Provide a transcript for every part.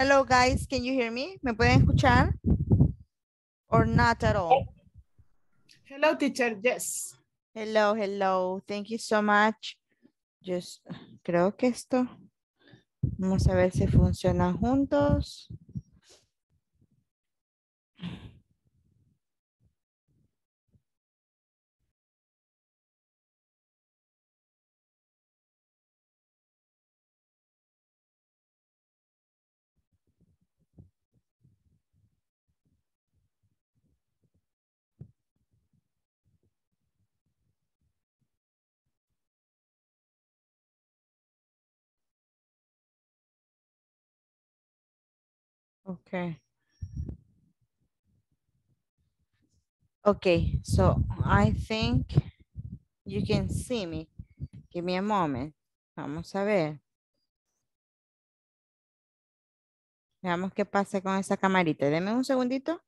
Hello guys, can you hear me? ¿Me pueden escuchar? Or not at all? Hello, teacher. Yes. Hello, hello. Thank you so much. Just, creo que esto, vamos a ver si funcionan juntos. Okay. Okay, so I think you can see me. Give me a moment. Vamos a ver. Veamos qué pasa con esa camarita. Deme un segundito.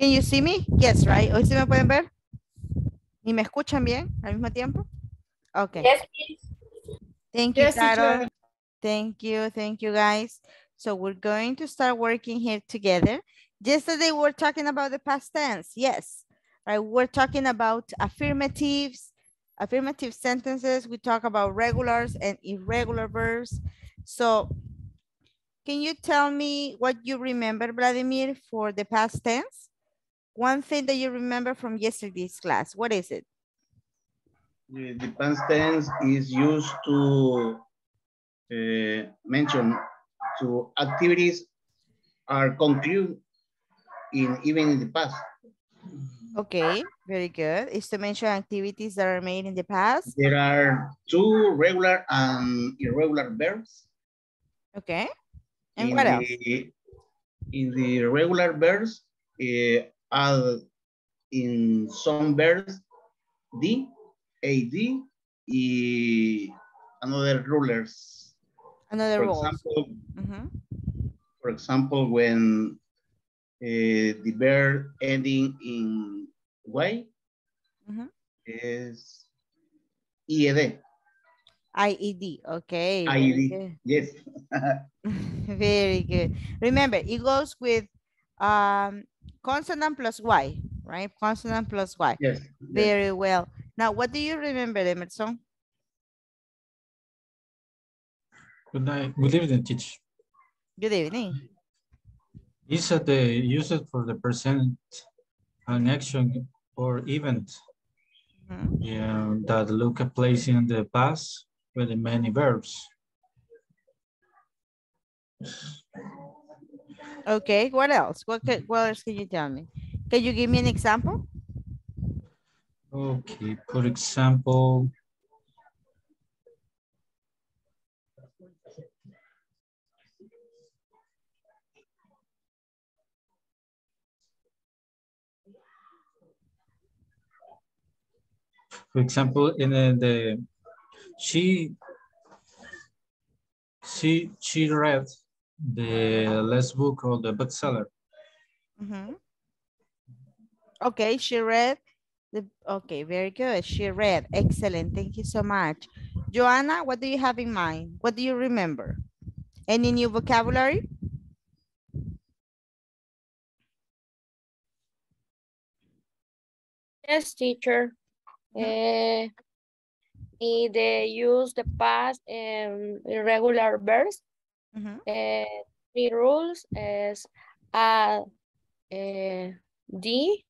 Can you see me? Yes, right? ¿Hoy sí me pueden ver? ¿Y me escuchan bien al mismo tiempo? Okay. Yes, please. Thank you, Yes, Carol. teacher. Thank you. Thank you, guys. So we're going to start working here together. Yesterday, we were talking about the past tense. Yes. Right. We're talking about affirmatives, affirmative sentences. We talk about regulars and irregular verbs. So can you tell me what you remember, Vladimir, for the past tense? One thing that you remember from yesterday's class. What is it? The past tense is used to uh, mention to activities are concluded in even in the past. Okay, very good. Is to mention activities that are made in the past. There are two regular and irregular verbs. Okay. And in what else? the, In the regular verbs, uh, add in some verbs D, AD, y another rulers. Another For example, Mhm. for example, when uh, the verb ending in Y Mhm. is ED, IED. E Okay. IED, yes. Very good. Remember, it goes with um, consonant plus Y, right? Consonant plus Y. Yes. yes. Very well. Now, what do you remember, Emerson? Good night. Good evening, teacher. Good evening. Is it the use it for the present an action or event Mhm. yeah, that look a place in the past with many verbs. Okay, what else? What, what else can you tell me? Can you give me an example? Okay, for example, for example, in the, the she she she read the last book of the bestseller. Mhm. Okay, she read the, okay, very good. She read, excellent. Thank you so much. Joanna, what do you have in mind? What do you remember? Any new vocabulary? Yes, teacher. Uh, they use the past and irregular verbs. Mhm. Uh, the rules is uh, uh, D,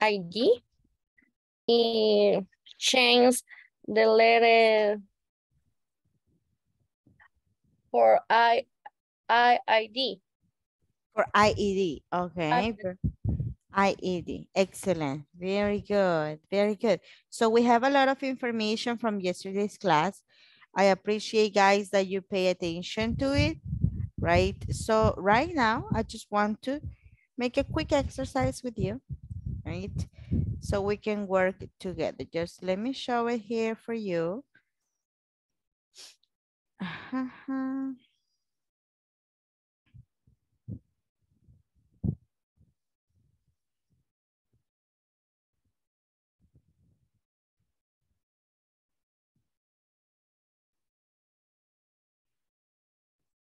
ID, and change the letter for I, I, ID. For IED, okay. Okay. IED, excellent, very good, very good. So we have a lot of information from yesterday's class. I appreciate guys that you pay attention to it, right? So right now, I just want to make a quick exercise with you, right? So we can work together. Just let me show it here for you. Ajá. Uh-huh.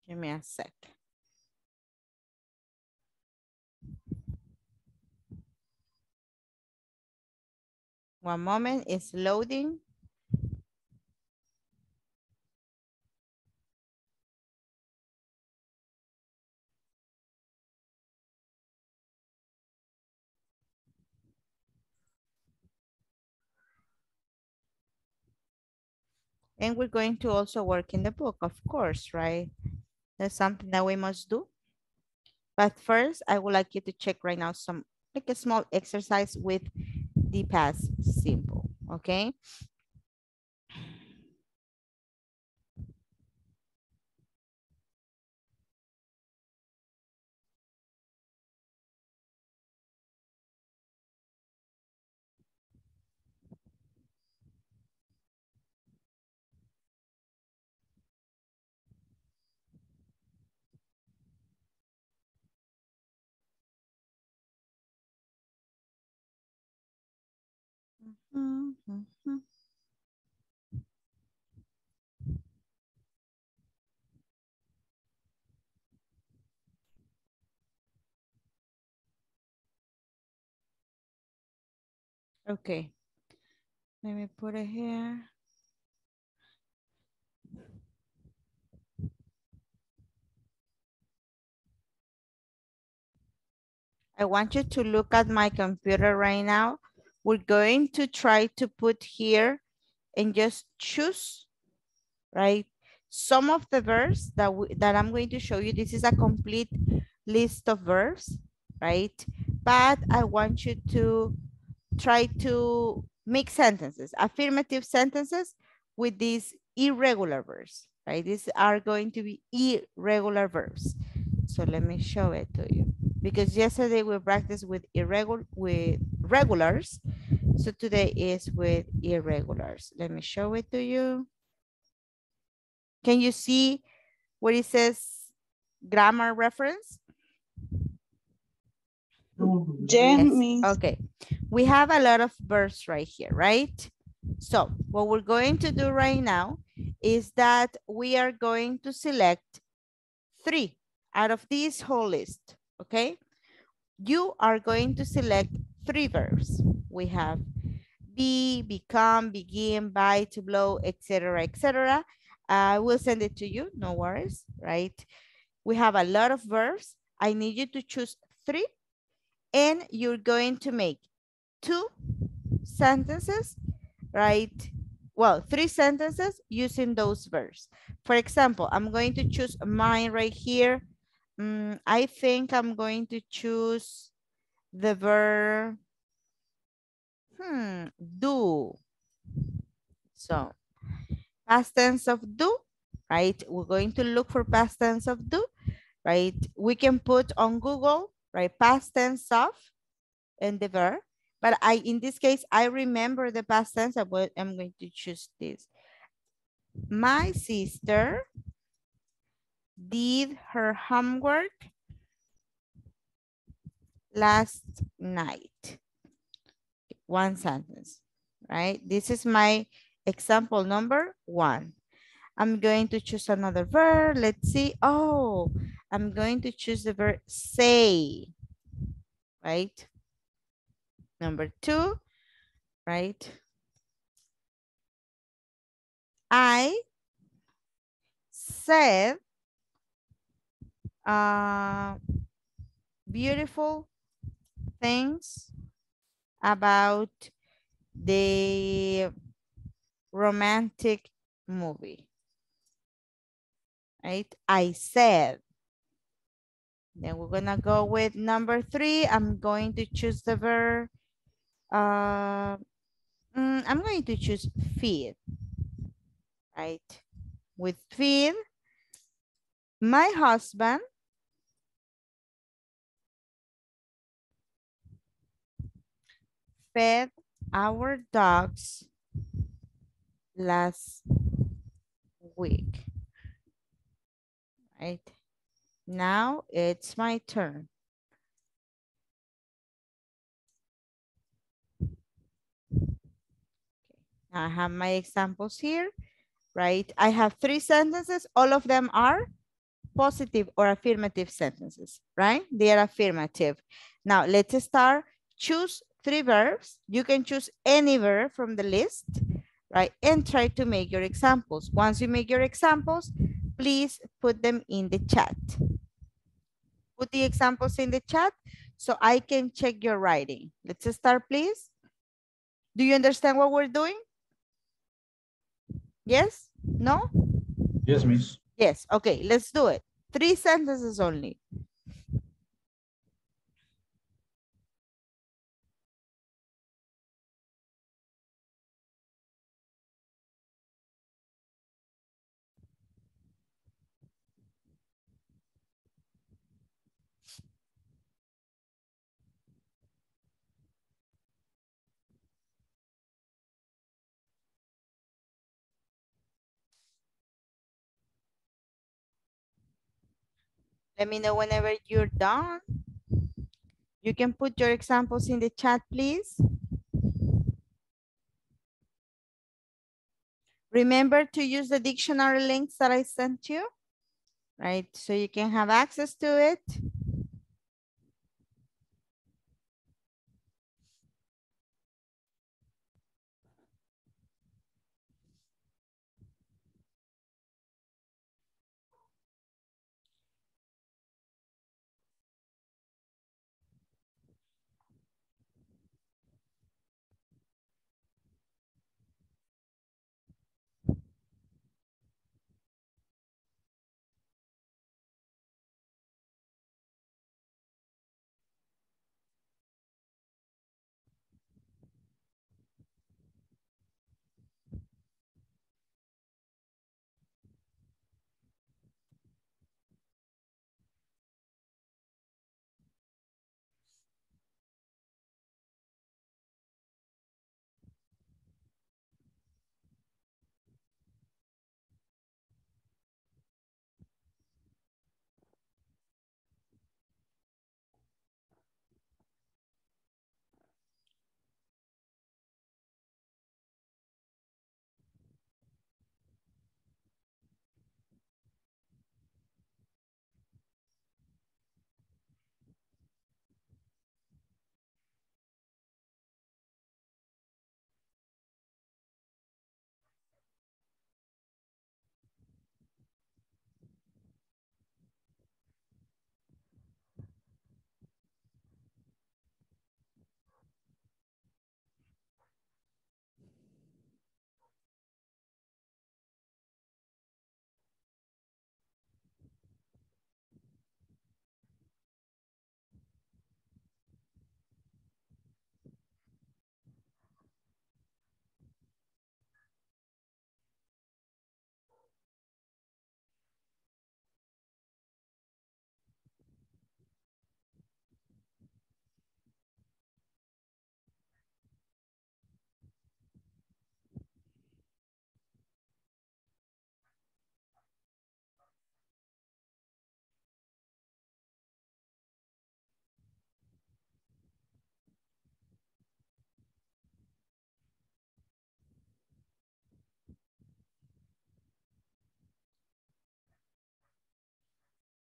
Give me a sec. One moment, it's loading. And we're going to also work in the book, of course, right? That's something that we must do. But first, I would like you to check right now some, like a small exercise with the past simple, okay? Okay. Let me put it here. I want you to look at my computer right now. We're going to try to put here and just choose, right? Some of the verbs that, we, that I'm going to show you, this is a complete list of verbs, right? But I want you to try to make sentences, affirmative sentences with these irregular verbs, right? These are going to be irregular verbs. So let me show it to you. Because yesterday we practiced with irregular with regulars. So today is with irregulars. Let me show it to you. Can you see where it says grammar reference? Yes, Yes, Okay, we have a lot of verbs right here, right? So what we're going to do right now is that we are going to select three out of this whole list, okay? You are going to select three verbs. We have be, become, begin, buy, to blow, etc., etc. I will send it to you, no worries, right? We have a lot of verbs. I need you to choose three and you're going to make two sentences, right? Well, three sentences using those verbs. For example, I'm going to choose mine right here. Mm, I think I'm going to choose the verb, hmm, do. So, past tense of do, right? We're going to look for past tense of do, right? We can put on Google right? Past tense of and the verb. But I, in this case, I remember the past tense. I'm going to choose this. My sister did her homework last night. One sentence, right? This is my example number one. I'm going to choose another verb. Let's see. Oh, I'm going to choose the verb say, right? Number two, right? I said uh, beautiful things about the romantic movie right? I said. Then we're gonna go with number three. I'm going to choose the verb. Uh, mm, I'm going to choose feed, right? With feed, my husband fed our dogs last week. right? Now it's my turn. I have my examples here, right? I have three sentences. All of them are positive or affirmative sentences, right? They are affirmative. Now let's start. Choose three verbs. You can choose any verb from the list, right? And try to make your examples. Once you make your examples, please put them in the chat. Put the examples in the chat so I can check your writing. Let's start, please. Do you understand what we're doing? Yes? No? Yes, miss. Yes. Okay, let's do it. Three sentences only. Let me know whenever you're done. You can put your examples in the chat, please. Remember to use the dictionary links that I sent you, right? So you can have access to it.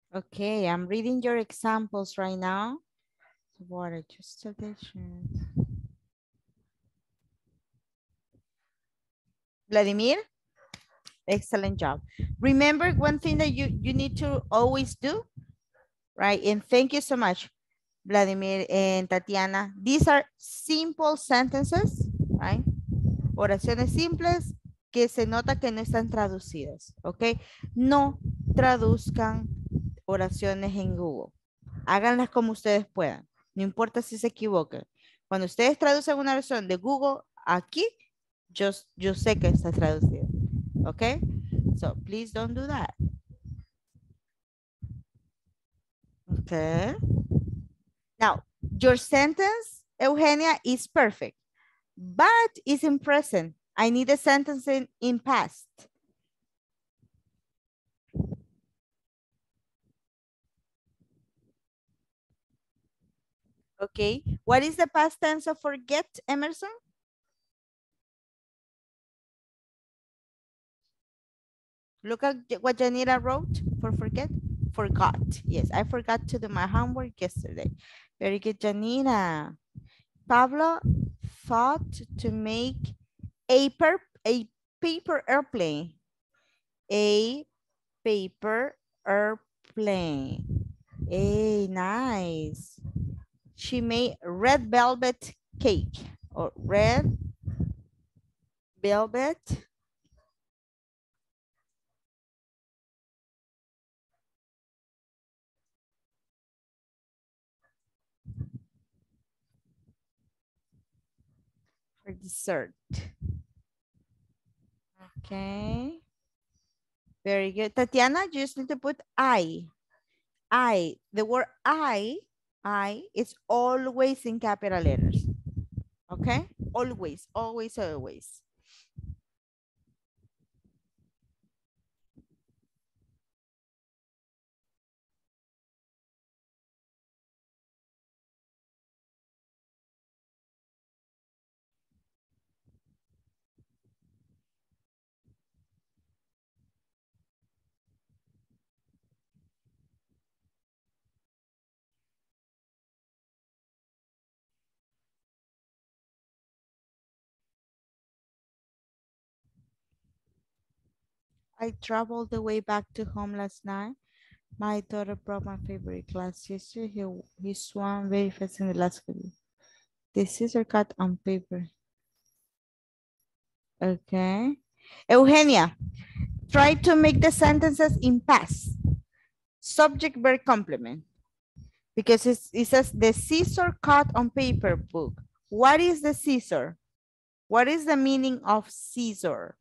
Okay, I'm reading your examples right now. Water, just addition. Vladimir, excellent job. Remember one thing that you, you need to always do, right? And thank you so much, Vladimir and Tatiana. These are simple sentences, right? Oraciones simples que se nota que no están traducidas, ¿ok? No traduzcan oraciones en Google. Háganlas como ustedes puedan. No importa si se equivoquen. Cuando ustedes traducen una oración de Google aquí, yo, yo sé que está traducida. ¿Ok? So, please don't do that. Okay. Now, your sentence, Eugenia, is perfect, but it's in present. I need a sentence in, in past. Okay. What is the past tense of forget, Emerson? Look at what Janira wrote for forget. Forgot. Yes, I forgot to do my homework yesterday. Very good, Janina. Pablo thought to make a, per, a paper airplane. A paper airplane. Hey, nice. She made red velvet cake or red velvet for dessert. Okay. Very good. Tatiana, you just need to put I. I. The word I, I is always in capital letters. Okay? Always, always, always. I traveled the way back to home last night. My daughter brought my favorite class yesterday. He, he swam very fast in the last video. The scissor cut on paper. Okay. Eugenia, try to make the sentences in past. Subject verb complement. Because it says the scissor cut on paper book. What is the scissor? What is the meaning of scissor?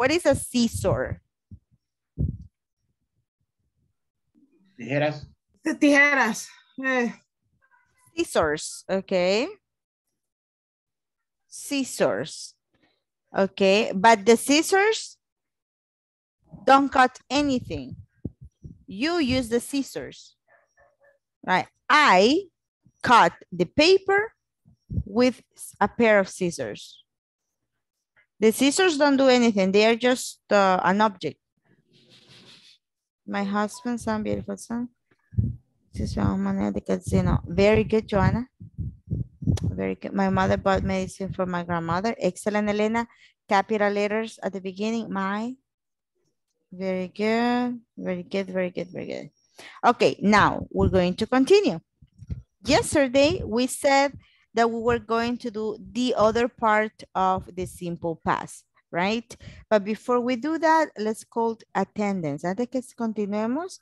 What is a scissor? Tijeras. The tijeras. Eh, Scissors, okay. Scissors. Okay, but the scissors don't cut anything. You use the scissors, right? I cut the paper with a pair of scissors. The scissors don't do anything. They are just uh, an object. My husband, son, beautiful son. This is one manera de casino. Very good, Joanna. Very good. My mother bought medicine for my grandmother. Excellent, Elena. Capital letters at the beginning. My. Very good. Very good. Very good. Very good. Okay, now we're going to continue. Yesterday, we said that we were going to do the other part of the simple past, right? But before we do that, let's call attendance. Antes que continuemos,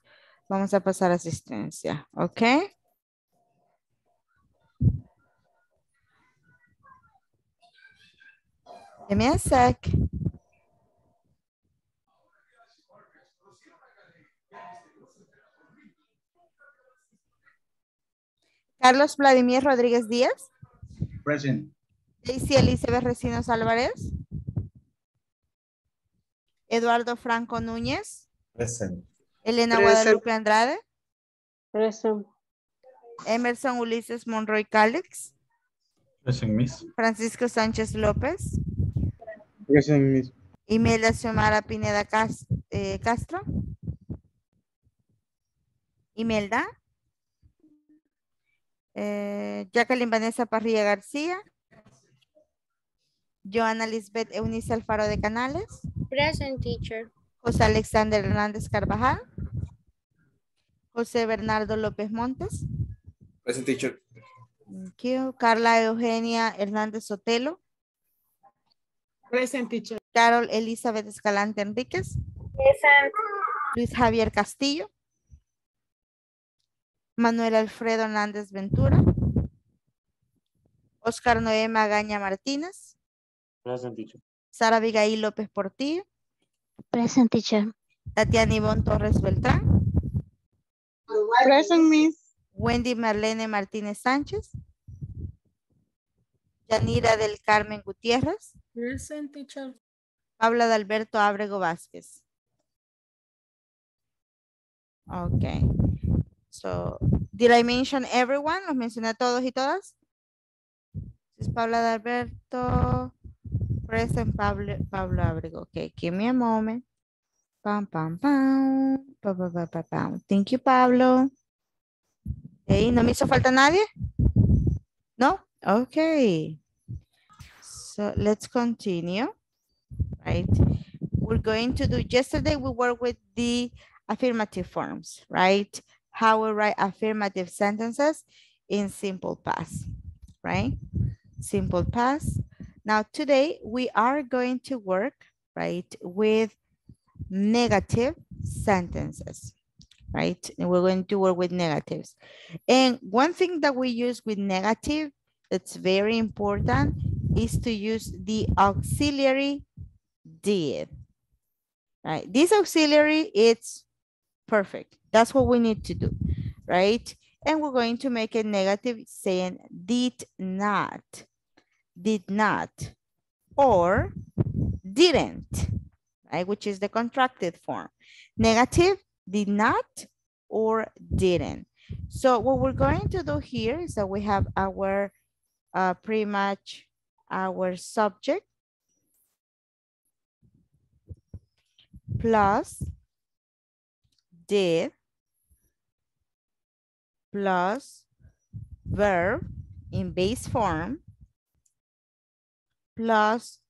vamos a pasar asistencia, okay? Give me a sec. Carlos Vladimir Rodríguez Díaz. Present. Daisy Elizabeth Recinos Álvarez. Eduardo Franco Núñez. Present. Elena Present. Guadalupe Andrade. Present. Emerson Ulises Monroy Calix. Present, Miss. Francisco Sánchez López. Present, Miss. Imelda Xiomara Pineda eh, Castro. Imelda. Eh, Jacqueline Vanessa Parrilla García. Joana Lisbeth Eunice Alfaro de Canales. Present teacher. José Alexander Hernández Carvajal. José Bernardo López Montes. Present teacher. Thank you. Carla Eugenia Hernández Sotelo. present teacher. Carol Elizabeth Escalante Enríquez. Luis Javier Castillo. Manuel Alfredo Hernández Ventura. Oscar Noé Magaña Martínez. Present teacher. Sara Abigail López Portillo. Present teacher. Tatiana Ivonne Torres Beltrán. Present Miss. Wendy Marlene Martínez Sánchez. Yanira del Carmen Gutiérrez. Present teacher. Paula de Alberto Ábrego Vázquez. Ok. So, did I mention everyone? ¿Los mencioné a todos y todas? This is Paula Alberto. Present Pablo, Pablo Abrego. Okay, give me a moment. Pam, pam, pam. Pa, pa, pa, pa, pam. Thank you, Pablo. Okay, ¿no me hizo falta nadie? No? Okay. So let's continue, right? We're going to do, yesterday we worked with the affirmative forms, right? How we write affirmative sentences in simple past, right? Simple past. Now today we are going to work, right, with negative sentences, right? And we're going to work with negatives. And one thing that we use with negative that's very important is to use the auxiliary did. Right? This auxiliary, it's perfect. That's what we need to do, right? And we're going to make a negative saying did not, did not, or didn't, right? Which is the contracted form. Negative, did not, or didn't. So what we're going to do here is that we have our uh, pretty much our subject plus did plus verb in base form plus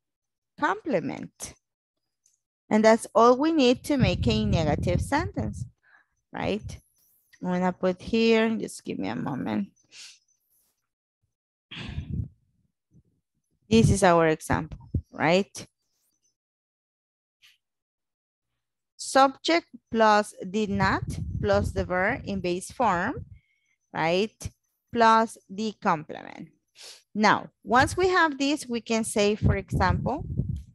complement. And that's all we need to make a negative sentence, right? I'm gonna put here, just give me a moment. This is our example, right? Subject plus did not plus the verb in base form, right? Plus the complement. Now, once we have this, we can say, for example,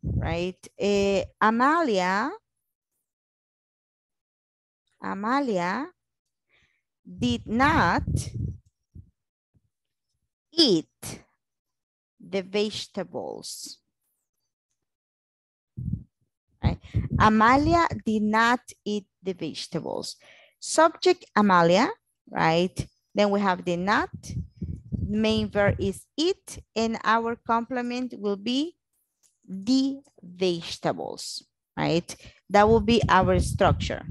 right? Uh, Amalia, Amalia did not eat the vegetables. Amalia did not eat the vegetables. Subject Amalia, right? Then we have the not. Main verb is eat and our complement will be the vegetables, right? That will be our structure,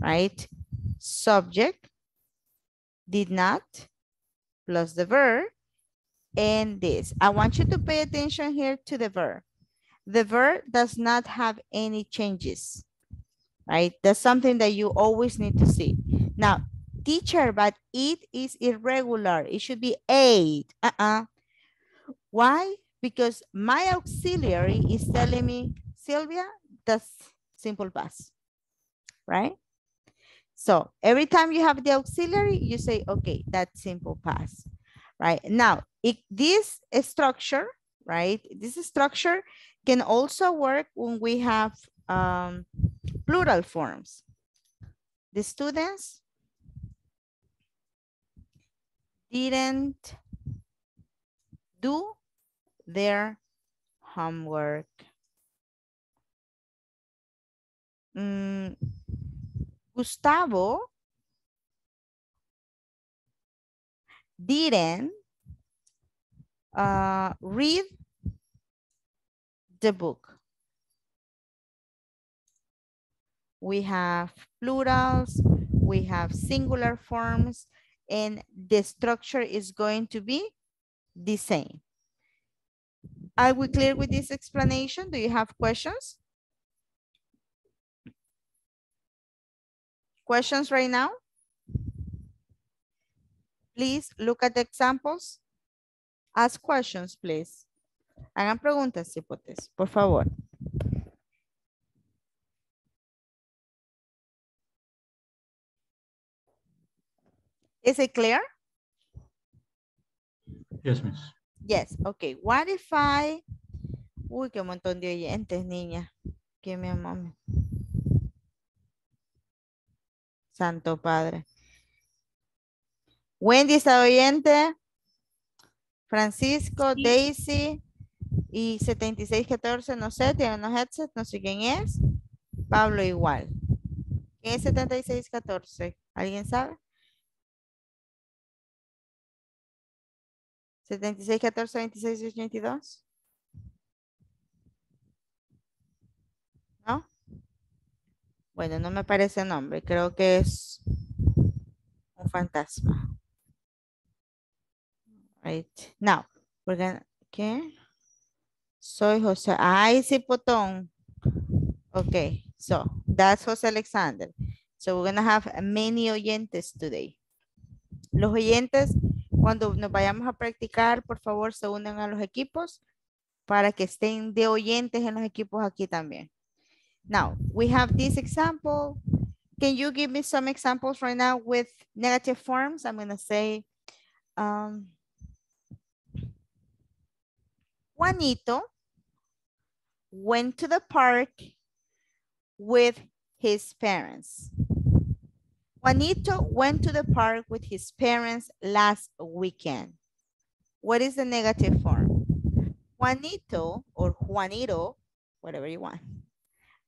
right? Subject did not plus the verb and this. I want you to pay attention here to the verb. The verb does not have any changes, right? That's something that you always need to see. Now, teacher, but it is irregular. It should be ate. Uh-uh. Why? Because my auxiliary is telling me, Sylvia, that's simple past, right? So every time you have the auxiliary, you say, okay, that's simple past, right? Now, it, this structure, right? This structure can also work when we have um, plural forms. The students didn't do their homework. Mm, Gustavo didn't uh, read the book. We have plurals, we have singular forms, and the structure is going to be the same. Are we clear with this explanation? Do you have questions? Questions right now? Please look at the examples. Ask questions, please. Hagan preguntas, hipotes, por favor. Is it clear? Yes, miss. Yes, okay. What if I... Uy, qué montón de oyentes, niña. Que me moment. Santo Padre. Wendy está oyente. Francisco, Daisy y 7614, no sé, tiene unos headsets, no sé quién es. Pablo igual. ¿Quién es 7614? ¿Alguien sabe? 7614, 2682. ¿No? Bueno, no me parece nombre. Creo que es un fantasma. Right. Now, we're gonna... ¿Qué? Soy José. Ay, sí, potón. Okay, so that's José Alexander. So we're gonna have many oyentes today. Los oyentes, cuando nos vayamos a practicar, por favor, se unan a los equipos para que estén de oyentes en los equipos aquí también. Now, we have this example. Can you give me some examples right now with negative forms? I'm gonna say, um, Juanito went to the park with his parents. Juanito went to the park with his parents last weekend. What is the negative form? Juanito or Juanito, whatever you want,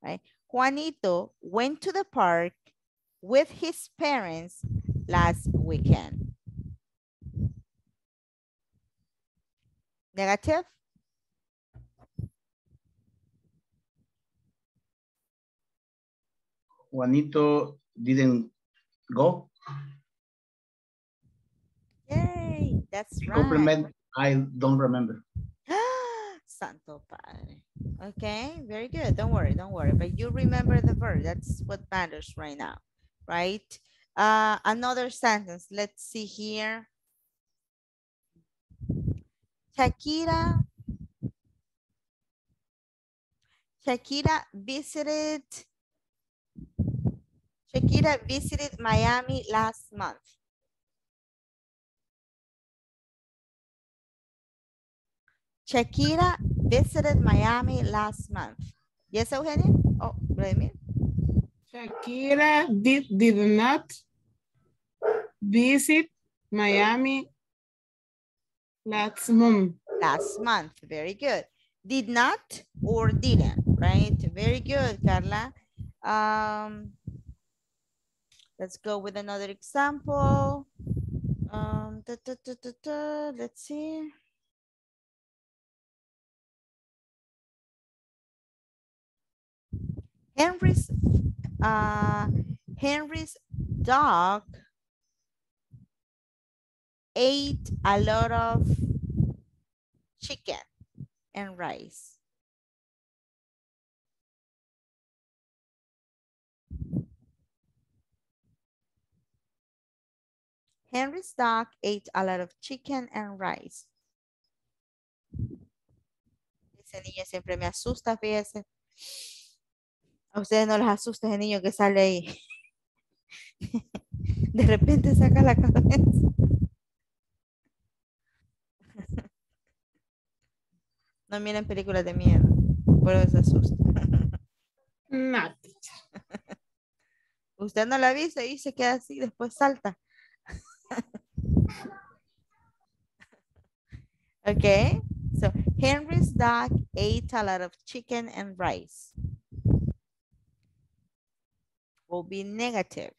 right? Juanito went to the park with his parents last weekend. Negative? Juanito didn't go. Yay, that's right. Compliment, I don't remember. Santo Padre. Okay, very good. Don't worry, don't worry. But you remember the verb. That's what matters right now, right? Uh, another sentence. Let's see here. Shakira. Shakira visited. Shakira visited Miami last month. Shakira visited Miami last month. Yes, Eugenia? Oh, Vladimir. Shakira did, did not visit Miami last month. Last month. Very good. Did not or didn't, right? Very good, Carla. Um, let's go with another example. Um, da, da, da, let's see. Henry's uh, Henry's dog ate a lot of chicken and rice. Henry's dog ate a lot of chicken and rice. Ese niño siempre me asusta, fíjese. A ustedes no les asusta ese niño que sale ahí. De repente saca la cabeza. No miren películas de miedo, por eso se asusta. No, Usted no la avisa y se queda así, después salta. okay, so Henry's dog ate a lot of chicken and rice. Will be negative.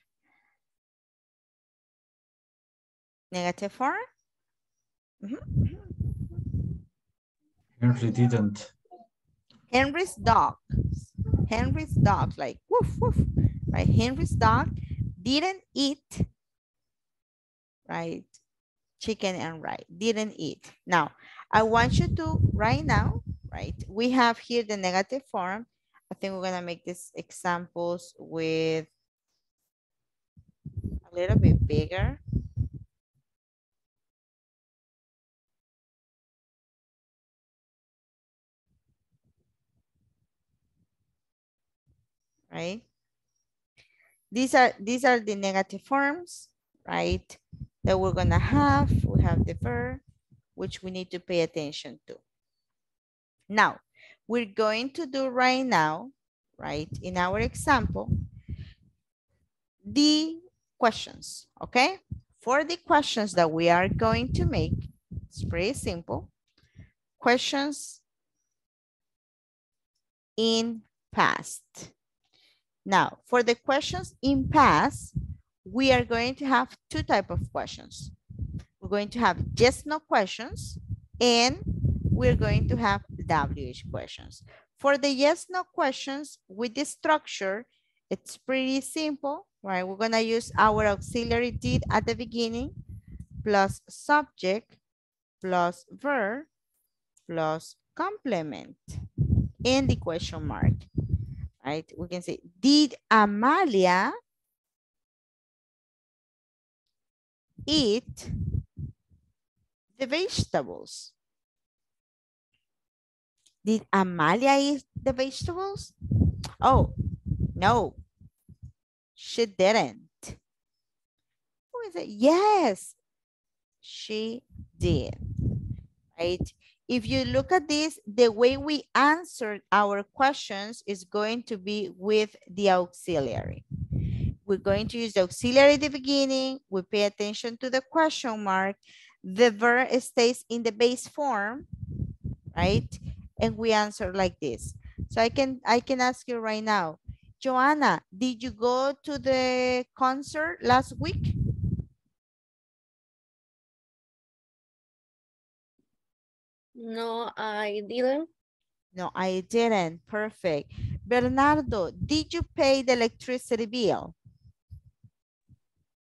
Negative form? Mhm. Henry didn't. Henry's dog. Henry's dog, like woof woof, right? Henry's dog didn't eat, right? Chicken and rice, didn't eat. Now, I want you to, right now, right? We have here the negative form. I think we're gonna make these examples with a little bit bigger. right? These are these are the negative forms, right? That we're gonna have. We have the verb, which we need to pay attention to. Now, we're going to do right now, right? In our example, the questions, okay? For the questions that we are going to make, it's pretty simple. Questions in past. Now, for the questions in past, we are going to have two type of questions. We're going to have yes, no questions, and we're going to have WH questions. For the yes, no questions with the structure, it's pretty simple, right? We're gonna use our auxiliary did at the beginning plus subject plus verb plus complement in the question mark, right? We can say, did Amalia eat the vegetables? Did Amalia eat the vegetables? Oh, no, she didn't. Who is it? Yes, she did, right? If you look at this, the way we answered our questions is going to be with the auxiliary. We're going to use the auxiliary at the beginning. We pay attention to the question mark. The verb stays in the base form, right? And we answer like this. So I can I can ask you right now, Joanna, did you go to the concert last week? No, I didn't. No, I didn't. Perfect. Bernardo, did you pay the electricity bill?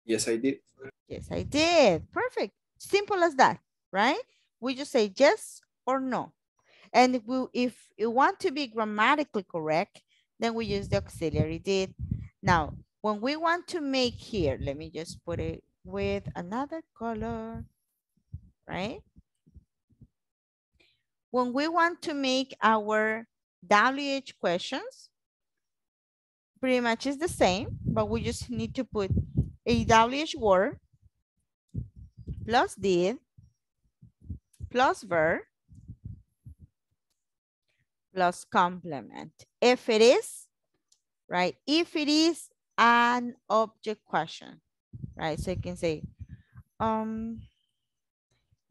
Yes, I did. Yes, I did. Perfect. Simple as that, right? We just say yes or no. And if, we, if you want to be grammatically correct, then we use the auxiliary did. Now, when we want to make here, let me just put it with another color, right? When we want to make our WH questions, pretty much is the same, but we just need to put a WH word plus did plus verb plus complement. If it is, right? If it is an object question, right? So you can say, um,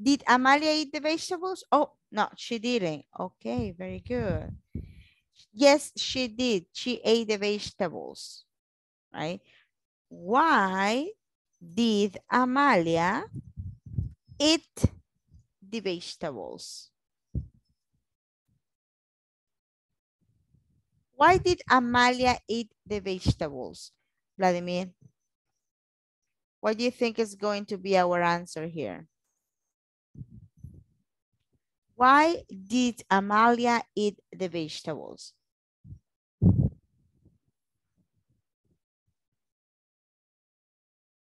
did Amalia eat the vegetables? Oh, no, she didn't. Okay, very good. Yes, she did. She ate the vegetables, right? Why did Amalia eat the vegetables? Why did Amalia eat the vegetables? Vladimir, what do you think is going to be our answer here? Why did Amalia eat the vegetables?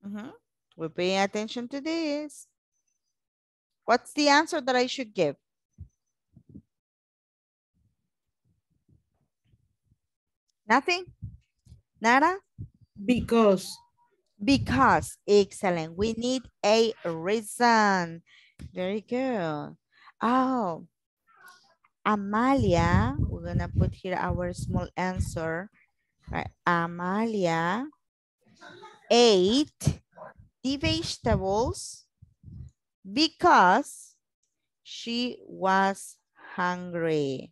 Mm -hmm. We're paying attention to this. What's the answer that I should give? Nothing? Nada? Because. Because. Excellent. We need a reason. Very good. Oh, Amalia, we're gonna put here our small answer. Right. Amalia ate the vegetables because she was hungry.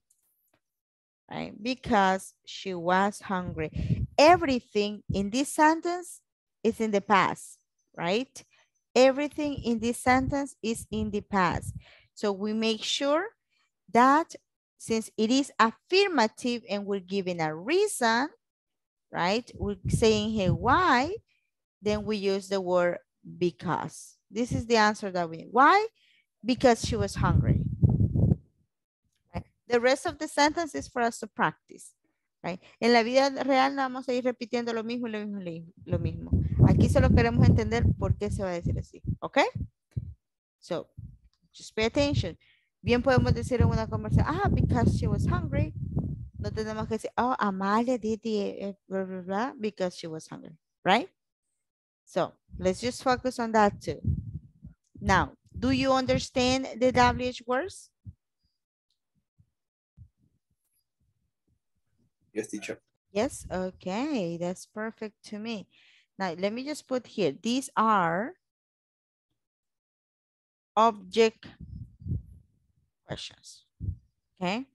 Right? Because she was hungry. Everything in this sentence is in the past, right? Everything in this sentence is in the past. So we make sure that since it is affirmative and we're giving a reason, right? We're saying here why, then we use the word because. This is the answer that we. Why? Because she was hungry. Right? The rest of the sentence is for us to practice. Right? En la vida real no vamos a ir repitiendo lo mismo, lo mismo, lo mismo. Aquí solo queremos entender por qué se va a decir así. ¿Ok? So, just pay attention. Bien podemos decir en una conversación, ah, because she was hungry. No tenemos que decir, oh, Amalia did the blah, blah, blah, because she was hungry, right? So let's just focus on that too. Now, do you understand the WH words? Yes, teacher. Yes, okay, that's perfect to me. Now, let me just put here, these are object questions, okay?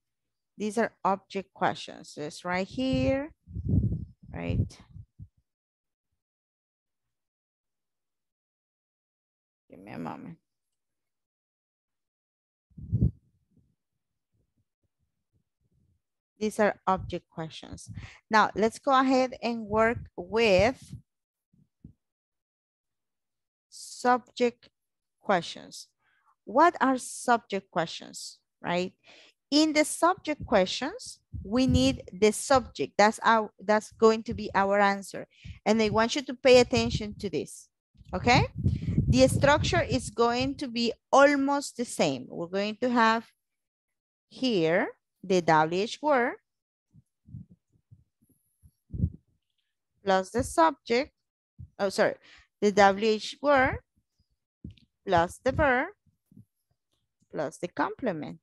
These are object questions. It's right here, right? Give me a moment. These are object questions. Now let's go ahead and work with subject questions. What are subject questions, right? In the subject questions, we need the subject. That's our that's going to be our answer. And I want you to pay attention to this. Okay? The structure is going to be almost the same. We're going to have here the WH word plus the subject. Oh, sorry. The WH word plus the verb plus the complement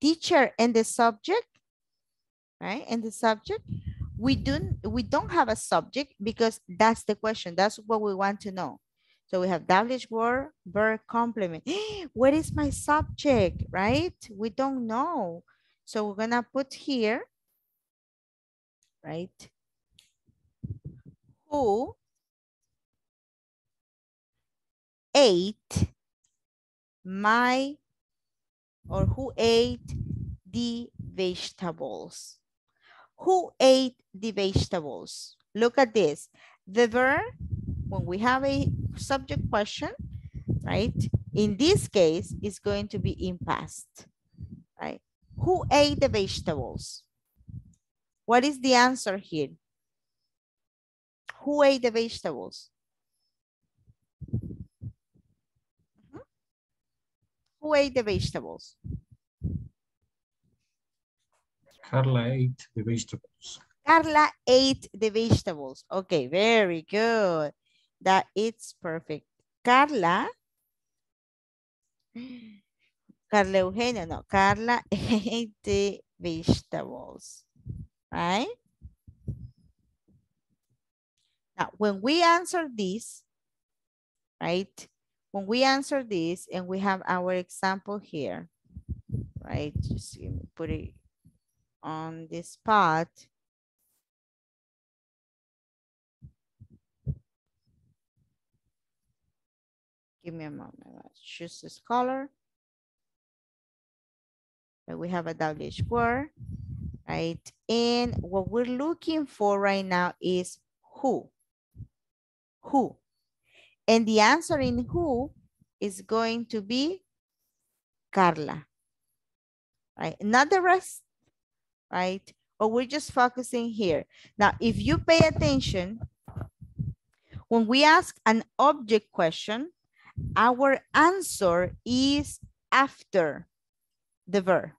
teacher and the subject, right? And the subject, we don't we don't have a subject because that's the question. That's what we want to know. So we have WH word, verb, complement. what is my subject, right? We don't know. So we're gonna put here, right? Who ate my or who ate the vegetables? Who ate the vegetables? Look at this. The verb, when we have a subject question, right? In this case, is going to be in past, right? Who ate the vegetables? What is the answer here? Who ate the vegetables? Mm-hmm. Who ate the vegetables? Carla ate the vegetables. Carla ate the vegetables. Okay, very good. That it's perfect. Carla. Carla Eugenia, no. Carla ate the vegetables. Right? Now, when we answer this, right? When we answer this and we have our example here, right? Just put it on this part. Give me a moment. Let's choose this color. we have a WH word, right? And what we're looking for right now is who. Who. And the answer in who is going to be Carla, right? Not the rest, right? But we're just focusing here. Now, if you pay attention, when we ask an object question, our answer is after the verb.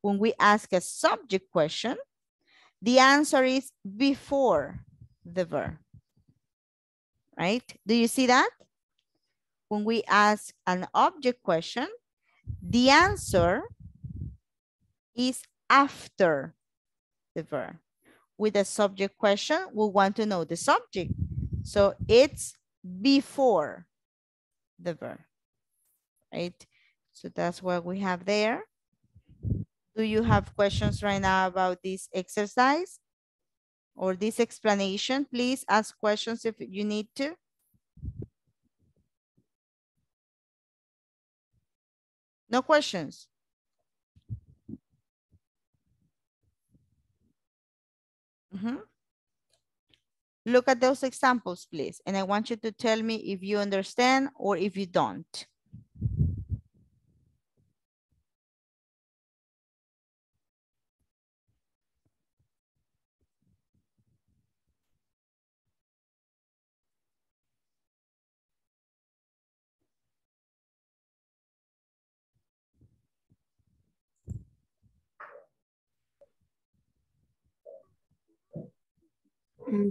When we ask a subject question, the answer is before the verb right? Do you see that? When we ask an object question, the answer is after the verb. With a subject question, we want to know the subject. So it's before the verb, right? So that's what we have there. Do you have questions right now about this exercise? or this explanation, please ask questions if you need to. No questions? Mm -hmm. Look at those examples, please. And I want you to tell me if you understand or if you don't.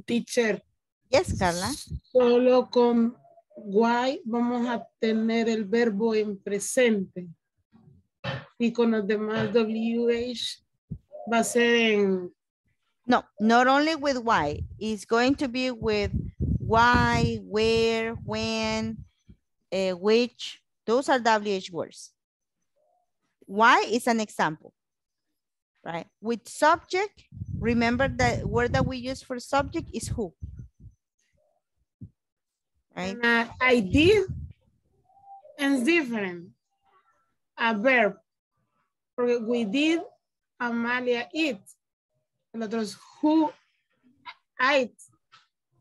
Teacher. Yes, Carla. Solo con why vamos a tener el verbo en presente. Y con los demás WH va a ser en... No, not only with why. It's going to be with why, where, when, uh, which. Those are WH words. Why is an example, right? With subject, Remember the word that we use for subject is who. Right? Uh, I did and different. A verb. We did Amalia eat. Otro es who ate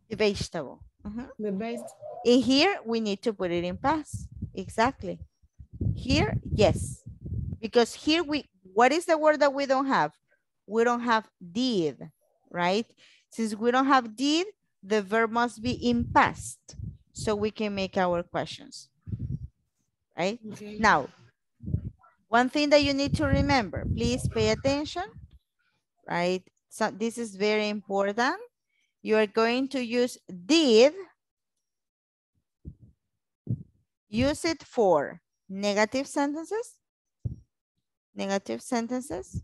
The vegetable. Mhm. the best. In here, we need to put it in past. Exactly. Here, yes. Because here we, what is the word that we don't have? We don't have did, right? Since we don't have did, the verb must be in past. So we can make our questions. Right? Okay. Now, one thing that you need to remember, please pay attention, right? So this is very important. You are going to use did. Use it for negative sentences. Negative sentences.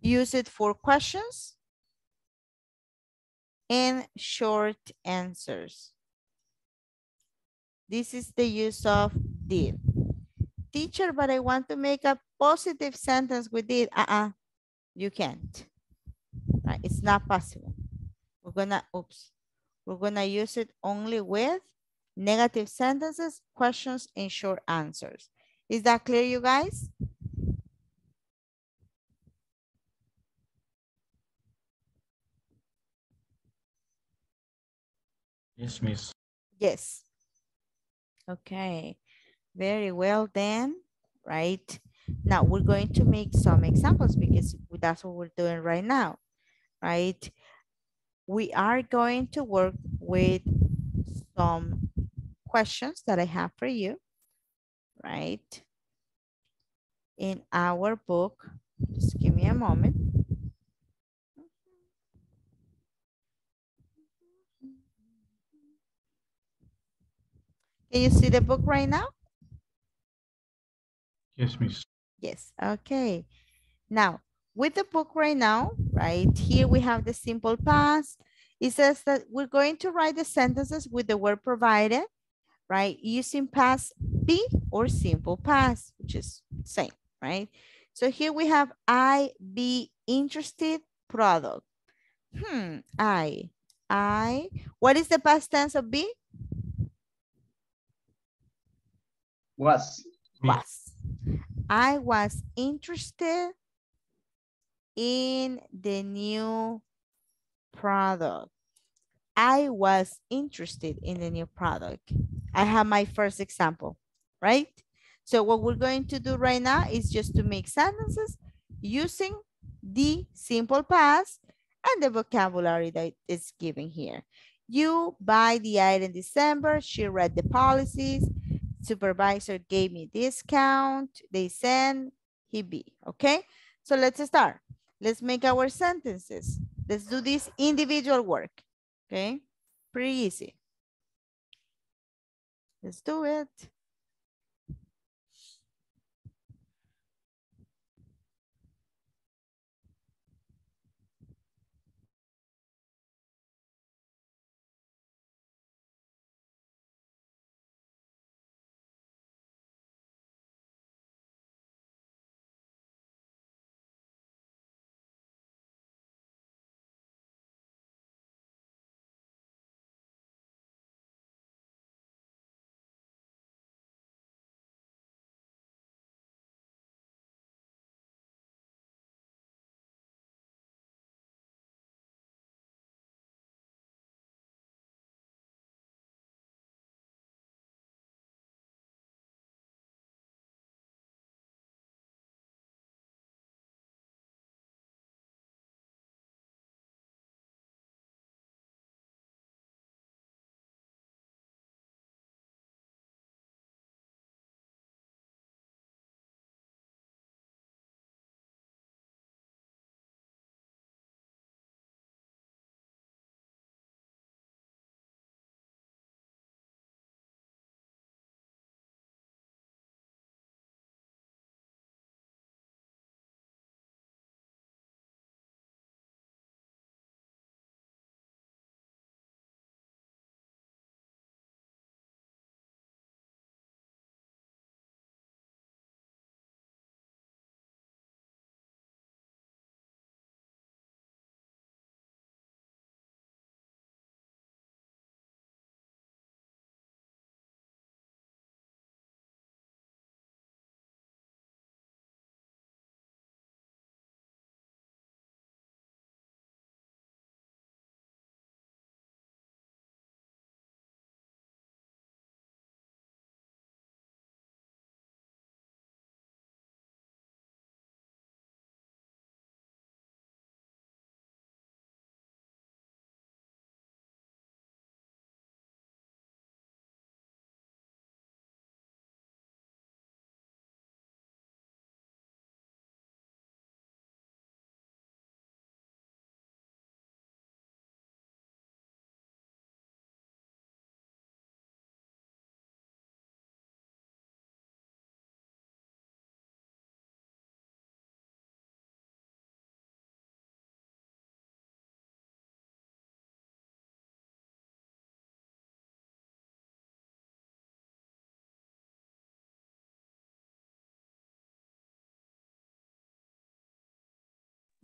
Use it for questions. And short answers. This is the use of did teacher, but I want to make a positive sentence with did. Uh-uh, you can't. It's not possible. We're gonna, oops. We're gonna use it only with negative sentences, questions, and short answers. Is that clear, you guys? Yes, miss. Yes. Okay, very well then, right? Now we're going to make some examples because that's what we're doing right now, right? We are going to work with some questions that I have for you, right? In our book, just give me a moment. Can you see the book right now? Yes, miss. Yes, okay. Now, with the book right now, right, here we have the simple past. It says that we're going to write the sentences with the word provided, right, using past be or simple past, which is same, right? So here we have I be interested product. Hmm, I, I, what is the past tense of be? Was. Me. was. I was interested in the new product. I was interested in the new product. I have my first example, right? So what we're going to do right now is just to make sentences using the simple past and the vocabulary that is given here. You buy the item in December. She read the policies supervisor gave me discount, they send, he be, okay? So let's start. Let's make our sentences. Let's do this individual work, okay? Pretty easy. Let's do it.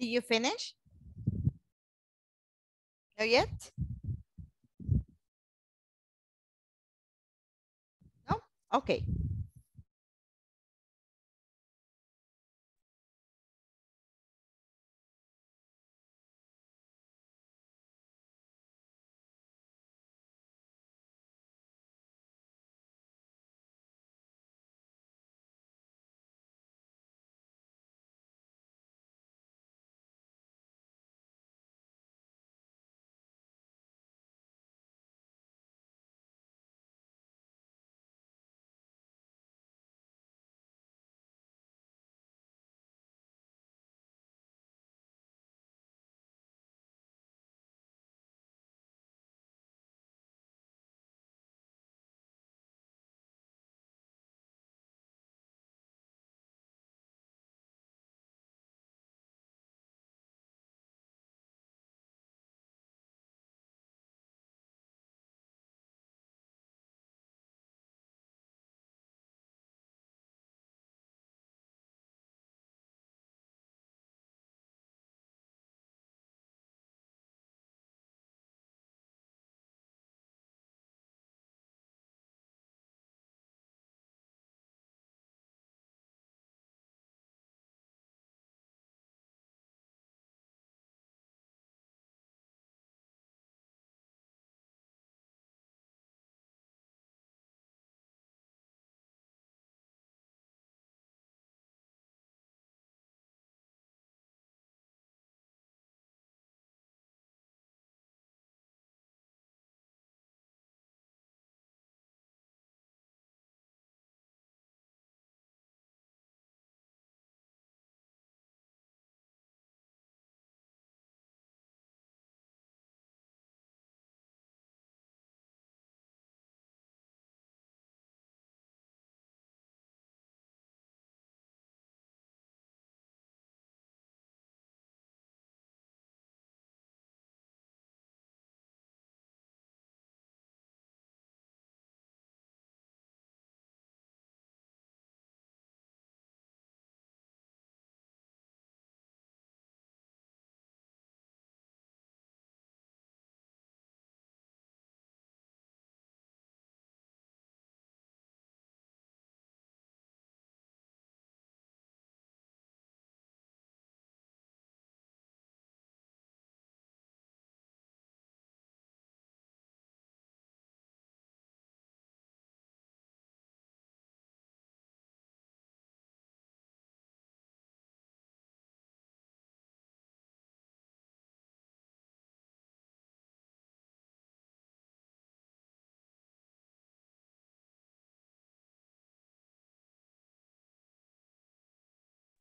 Did you finish? No yet? No? Okay.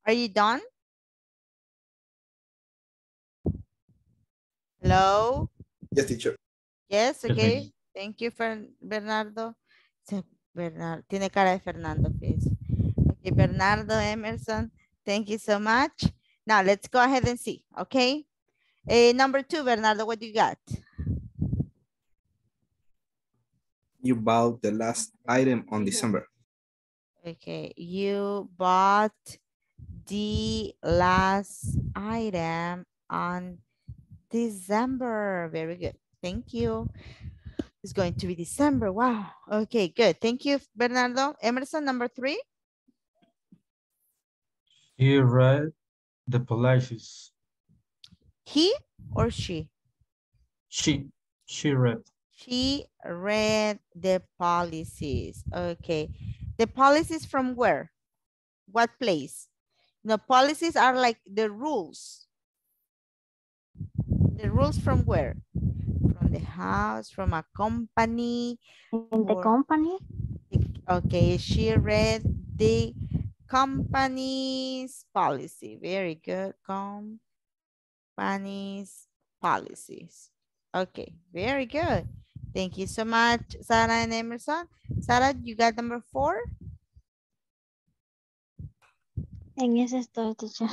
Are you done? Hello? Yes, teacher. Yes, Yes, okay. miss. Thank you, Fer- Bernardo. Se- Bernardo, tiene cara de Fernando, please. Okay, Bernardo Emerson, thank you so much. Now let's go ahead and see, okay? Eh, number two, Bernardo, what do you got? You bought the last item on December. Okay, you bought the last item on December. Very good. Thank you. It's going to be December. Wow. Okay, good. Thank you, Bernardo. Emerson, number three. He read the policies. He or she? She, she read. She read the policies. Okay. The policies from where? What place? The policies are like the rules. The rules from where? From the house, from a company. In the company, Okay, she read the company's policy. Very good. Company's policies. Okay, very good. Thank you so much, Sarah and Emerson. Sarah, you got number four? En ese estoy, teacher.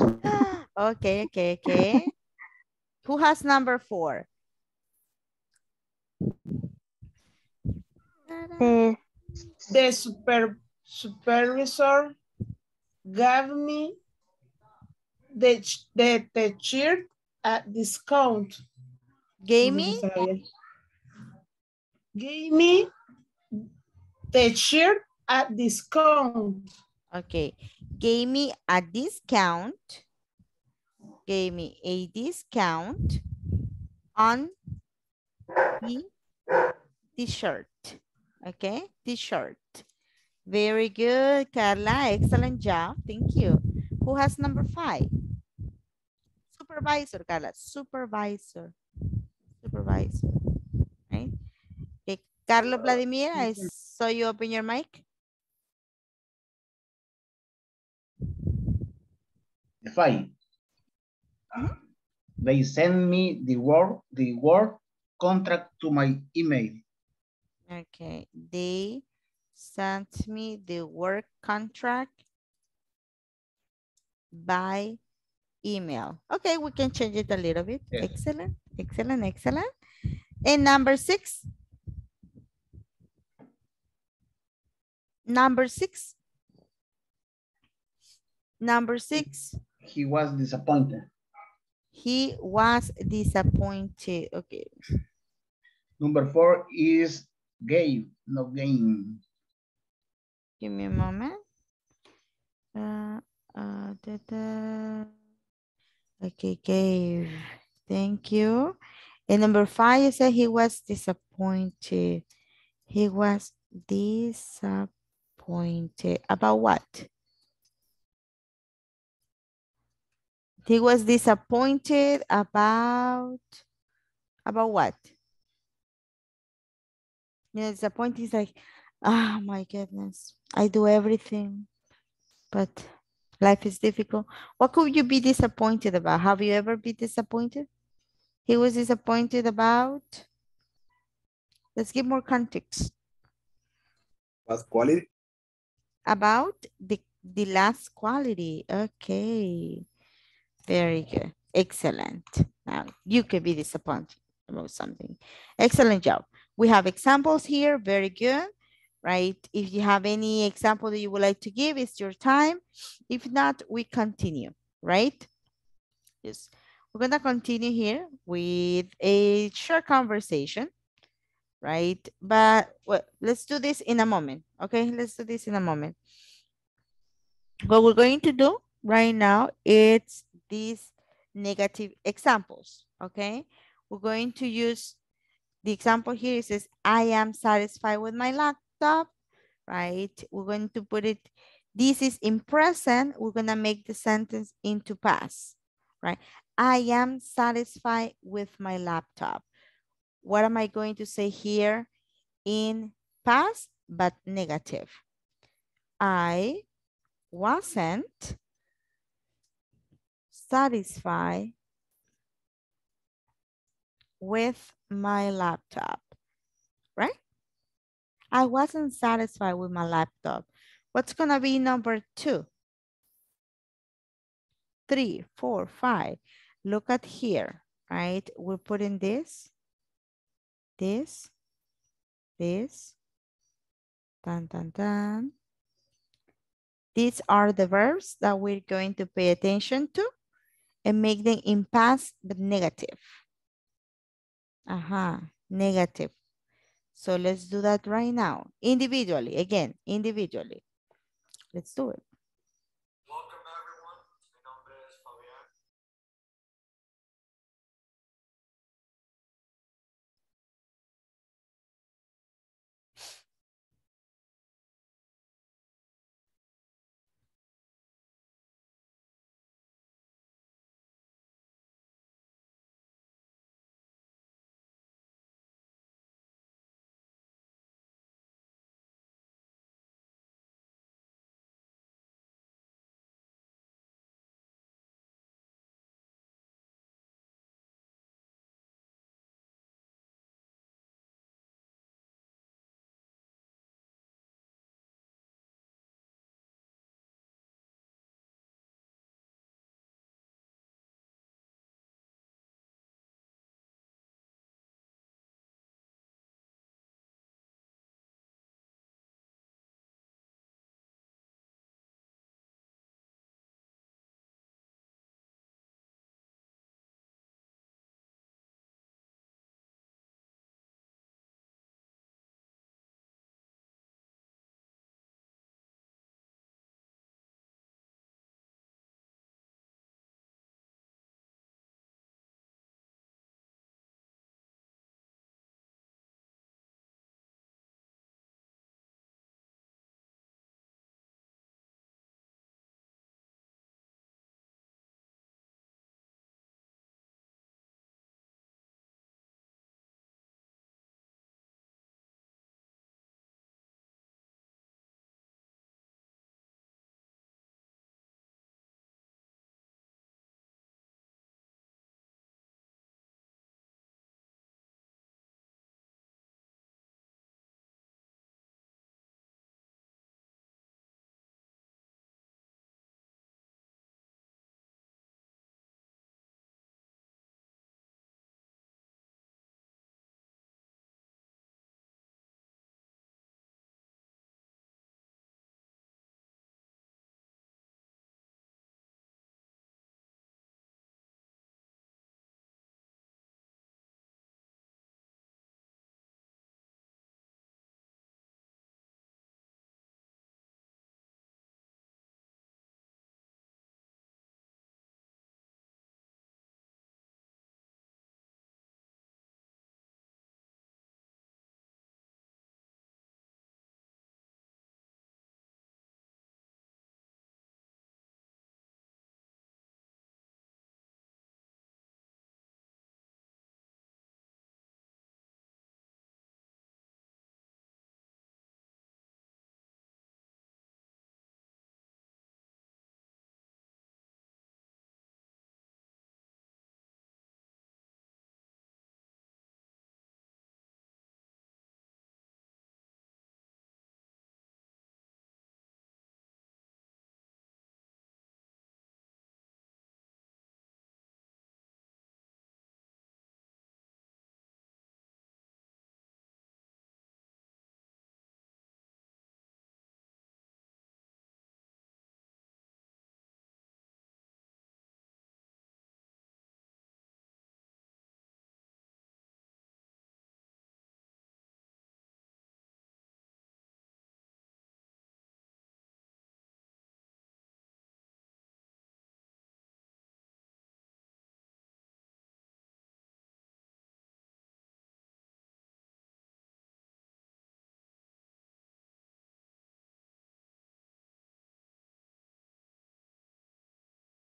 Okay, okay, okay. Who has number four? The The super, supervisor gave me the, the, the shirt at discount. Gave No me, se. Gave me the shirt at discount. Okay, gave me a discount. Gave me a discount on the t-shirt. Okay, t-shirt. Very good, Carla. Excellent job. Thank you. Who has number five? Supervisor, Carla. Supervisor. Supervisor. Right? Okay. Carlos Vladimir, I saw you open your mic. The uh-huh. five. They send me the work, the work contract to my email. Okay, they sent me the work contract by email. Okay, we can change it a little bit. Yes. Excellent, excellent, excellent. And number six. Number six. Number six, He was disappointed. he was disappointed. Okay, Number four is gave, no gain. Give me a moment. Uh, uh, da, da. Okay, Gabe. Thank you. And number five, you said he was disappointed. He was disappointed. About what? He was disappointed about, about what? You know, disappointed is like, oh my goodness, I do everything, but life is difficult. What could you be disappointed about? Have you ever been disappointed? He was disappointed about, let's give more context, What quality? about the, the last quality. Okay, very good, excellent. Now you could be disappointed about something. Excellent job. We have examples here, very good, right? If you have any example that you would like to give, it's your time. If not, we continue, right? Yes, we're gonna continue here with a short conversation, right? But well, let's do this in a moment, okay? Let's do this in a moment. What we're going to do right now is these negative examples, okay? We're going to use the example here. It says, I am satisfied with my laptop, right? We're going to put it, this is in present. We're gonna make the sentence into past, right? I am satisfied with my laptop. What am I going to say here in past, but negative? I wasn't satisfied with my laptop, right? I wasn't satisfied with my laptop. What's gonna be number two? Three, four, five. Look at here, right? We're putting this, this, this, dun, dun, dun. These are the verbs that we're going to pay attention to and make them in past but negative. Aha, negative. So let's do that right now. Individually, again, individually. Let's do it.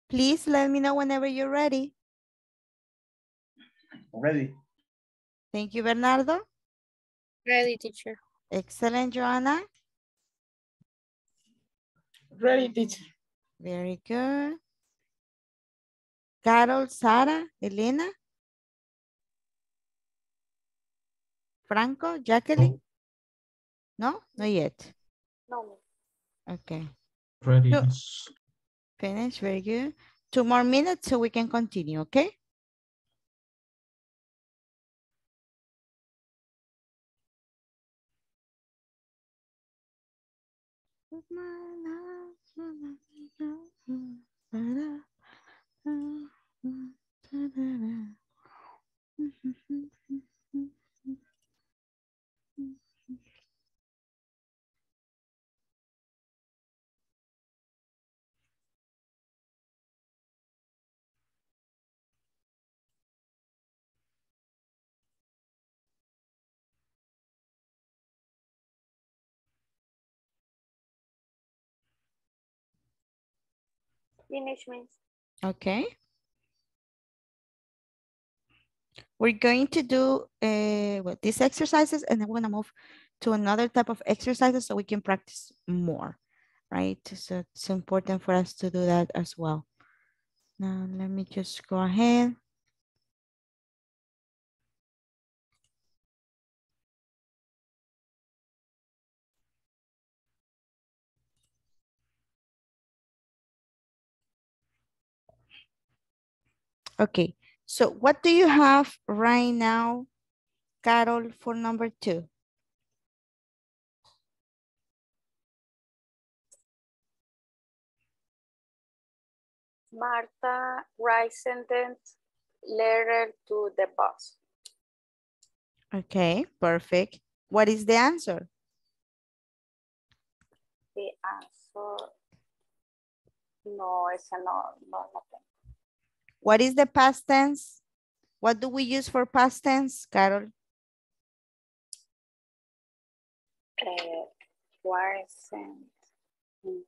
Please let me know whenever you're ready. Ready? Thank you, Bernardo. Ready, teacher. Excellent, Joanna. Ready, teacher. Very good. Carol, Sara, Elena. Franco, Jacqueline? No, not yet. No. Okay, Ready. Finish, very good. Two more minutes so we can continue, okay? Finish means. Okay. We're going to do uh, well, these exercises and then we're gonna move to another type of exercises so we can practice more, right? So it's important for us to do that as well. Now, let me just go ahead. Okay, so what do you have right now, Carol, for number two? Martha writes sentence letter to the boss. Okay, perfect. What is the answer? The answer. No, esa no, no tengo. What is the past tense? What do we use for past tense, Carol? Present. Mm.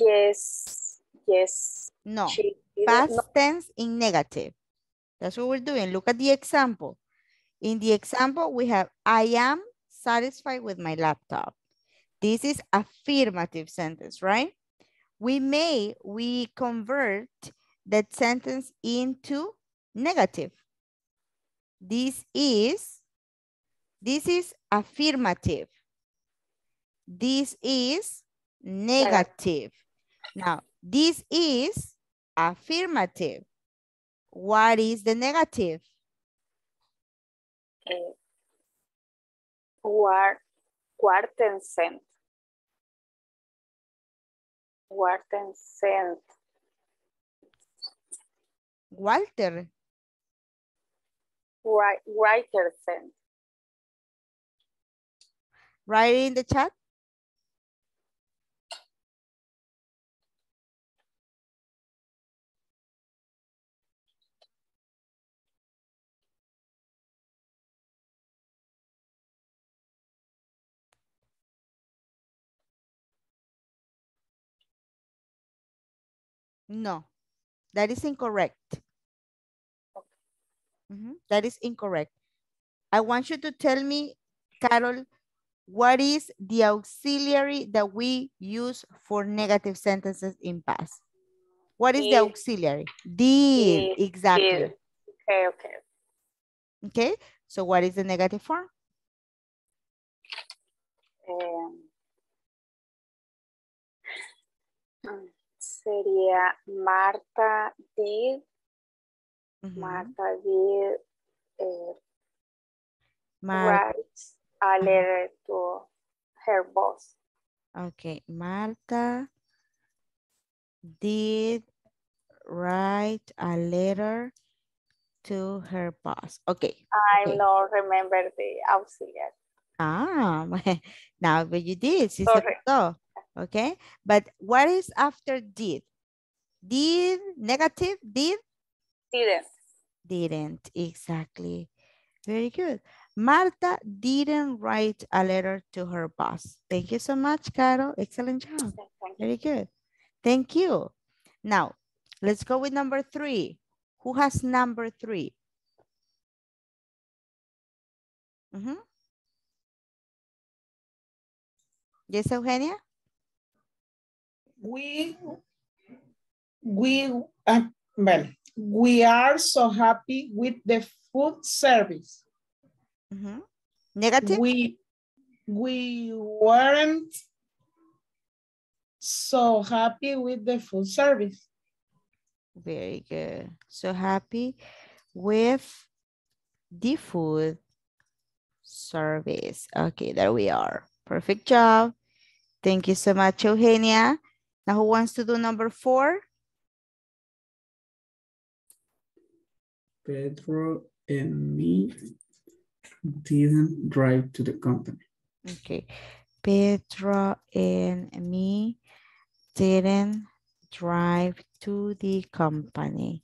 Yes, yes. No, past No, tense in negative. That's what we're doing. Look at the example. In the example, we have, I am satisfied with my laptop. This is affirmative sentence, right? We may, we convert that sentence into negative. This is, this is affirmative. This is negative. Now, this is affirmative. What is the negative? eh, War, Quartensent. sent. Walter, Right, Writersent. write it in the chat. No, that is incorrect. Mhm, That is incorrect. I want you to tell me, Carol, what is the auxiliary that we use for negative sentences in past? What is the auxiliary? Did, Did, exactly. did. Okay, okay. Okay, so what is the negative form? Em, sería Marta did, Ujú. Marta did eh, Mar- write a letter to her boss. okay, Marta did write a letter to her boss. Okay. I Okay. don't remember the auxiliary. Ah, now but you did, sí se Sorry. notó. Okay, but what is after did? Did, negative, did, Didn't. didn't, exactly. Very good. Marta didn't write a letter to her boss. Thank you so much, Carol. Excellent job. Very good. Thank you. Now, let's go with number three. Who has number three? Mhm. Yes, Eugenia? We, we, uh, well, we are so happy with the food service. Mhm. Negative? We, we weren't so happy with the food service. Very good. So happy with the food service. Okay, there we are. Perfect job. Thank you so much, Eugenia. Now who wants to do number four? Pedro and me didn't drive to the company. Okay. Pedro and me didn't drive to the company.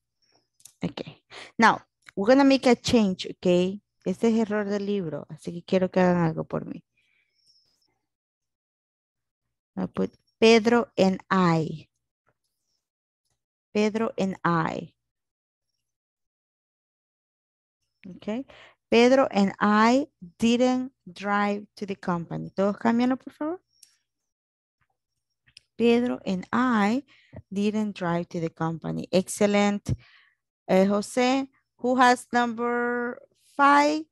Okay. Now, we're gonna make a change, okay? Este es error del libro, así que quiero que hagan algo por mí. I put Pedro and I. Pedro and I. Okay. Pedro and I didn't drive to the company. Todos cámbianlo, por favor. Pedro and I didn't drive to the company. Excellent. Uh, Jose, who has number five?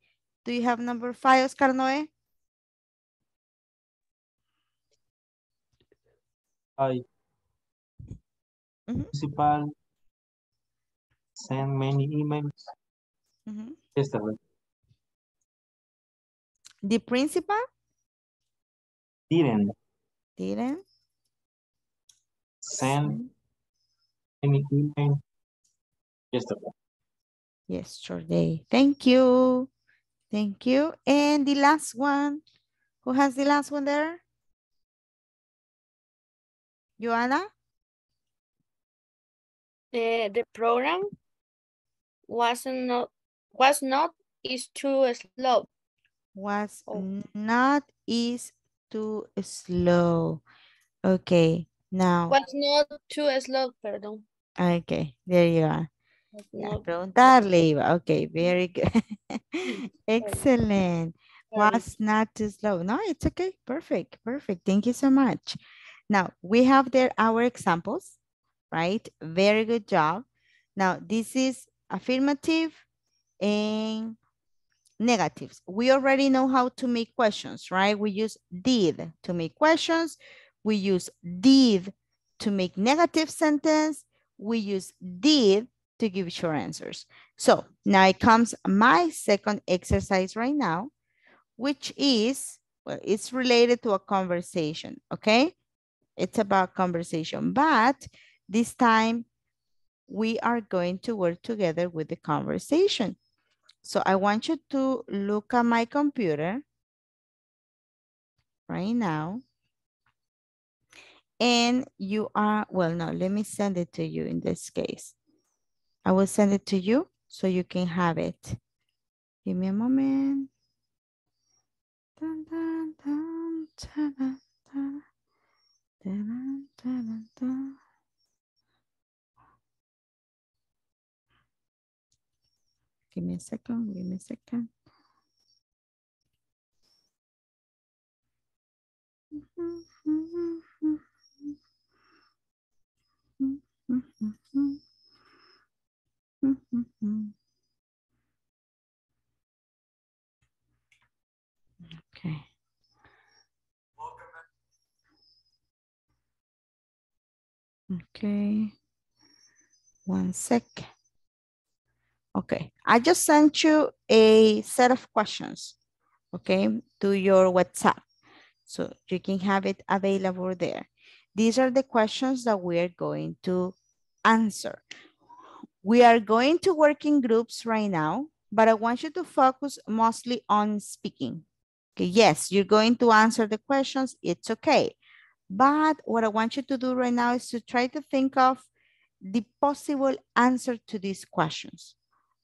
Do you have number five, Oscar Noé? I mm -hmm. principal send many emails mm -hmm. yesterday. The principal Didn't didn't send any email yesterday. yesterday. Thank you. Thank you. And the last one. Who has the last one there? Joanna? The, the program was not was not is too slow. Was Oh. not is too slow. Okay, now. Was not too slow, perdón. Okay, there you are. Preguntarle iba. Okay, very good. Excellent. Was not too slow. No, it's okay. Perfect. Perfect. Thank you so much. Now, we have there our examples, right? Very good job. Now, this is affirmative and negatives. We already know how to make questions, right? We use did to make questions. We use did to make negative sentence. We use did to give short answers. So now it comes my second exercise right now, which is, well, it's related to a conversation, okay? It's about conversation, but this time we are going to work together with the conversation. So I want you to look at my computer right now. And you are, well, no, let me send it to you in this case. I will send it to you so you can have it. Give me a moment. Dun, dun, dun, dun, dun, dun. Dun, dun, dun, dun. Give me a second, give me a second. Okay. Okay. One sec. Okay, I just sent you a set of questions, okay, to your WhatsApp. So you can have it available there. These are the questions that we are going to answer. We are going to work in groups right now, but I want you to focus mostly on speaking. Okay, yes, you're going to answer the questions, it's okay. But what I want you to do right now is to try to think of the possible answer to these questions.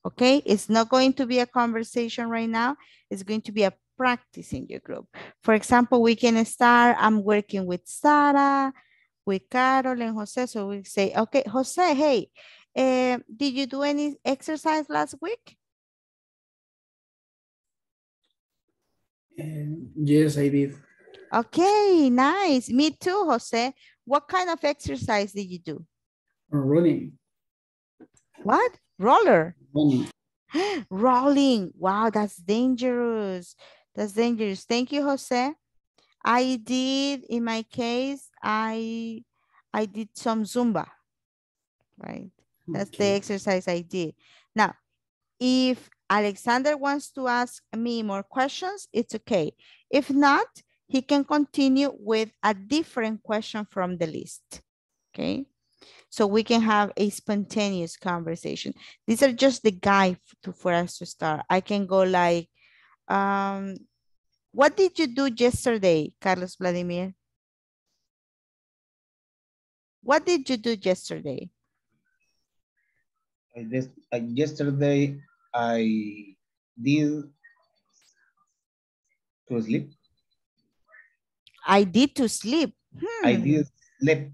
Okay, it's not going to be a conversation right now. It's going to be a practice in your group. For example, we can start, I'm working with Sarah. with Carol and Jose. So we say, okay, Jose, hey, uh, did you do any exercise last week? Uh, yes, I did. Okay, nice. Me too, Jose. What kind of exercise did you do? Running. What? Roller. Running. Rolling. Wow, that's dangerous. That's dangerous. Thank you, Jose. I did, in my case, I I did some Zumba, right? That's the exercise I did. Now, if Alexander wants to ask me more questions, it's okay. If not, he can continue with a different question from the list, okay? So we can have a spontaneous conversation. These are just the guide to, for us to start. I can go like, um, what did you do yesterday, Carlos Vladimir? What did you do yesterday? I just, I, yesterday I did to sleep. I did to sleep. I Hmm. did sleep.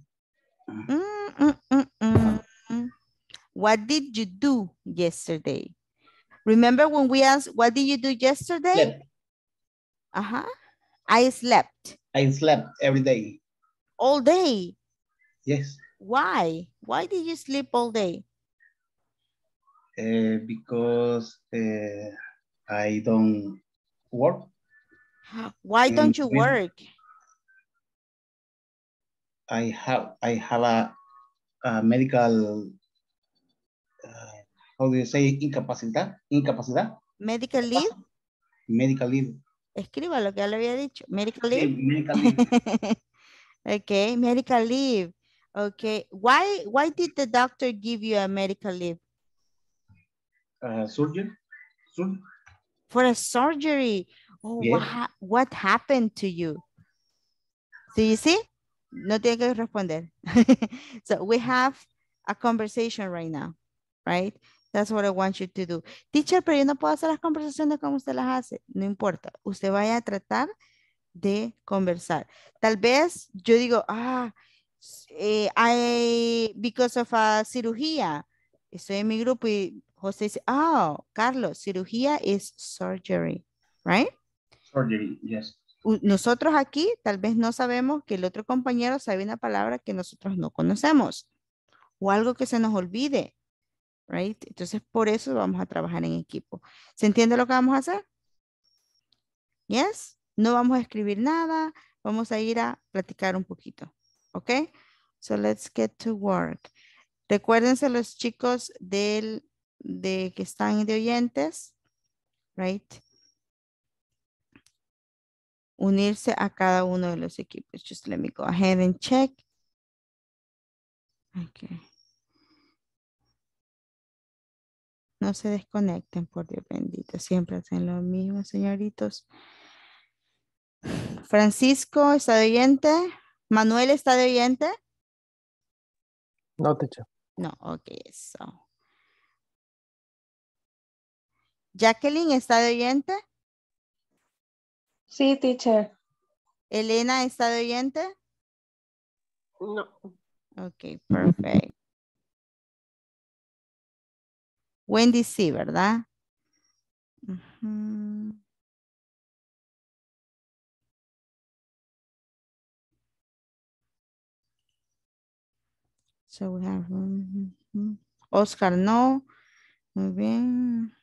Mm, mm, mm. What did you do yesterday? Remember when we asked, what did you do yesterday? Uh-huh. I slept I slept every day. all day. Yes, Why? Why did you sleep all day? uh, because uh, I don't work. Why don't you work? I have I have a, a medical. Uh, how do you say incapacidad? Incapacidad. Medical leave? Medical leave. Escriba lo que ya le había dicho. Medical leave? medical leave. okay, medical leave. Okay, why why did the doctor give you a medical leave? uh, surgery. Sur For a surgery. Oh, what, Yes. ha- what happened to you? do you see? No tiene que responder. so we have a conversation right now, right? That's what I want you to do. Teacher, pero yo no puedo hacer las conversaciones como usted las hace. No importa. Usted vaya a tratar de conversar. Tal vez yo digo, ah, eh, I, because of a cirugía, estoy en mi grupo y José dice, oh, Carlos, cirugía is surgery, right? surgery. Yes. Nosotros aquí tal vez no sabemos que el otro compañero sabe una palabra que nosotros no conocemos o algo que se nos olvide, right? Entonces, por eso vamos a trabajar en equipo. ¿Se entiende lo que vamos a hacer? Yes? No vamos a escribir nada, vamos a ir a platicar un poquito, ¿ok? So let's get to work. Recuérdense los chicos del, de que están de oyentes, right? Unirse a cada uno de los equipos. Just let me go ahead and check. Okay. No se desconecten, por Dios bendito. Siempre hacen lo mismo, señoritos. Francisco está de oyente. Manuel está de oyente. No, teacher. No, ok, so. Jacqueline está de oyente. Sí, teacher. Elena está de oyente. No. Ok, perfect. Wendy sí, ¿verdad? Ujú. So we have. Oscar no. Muy bien.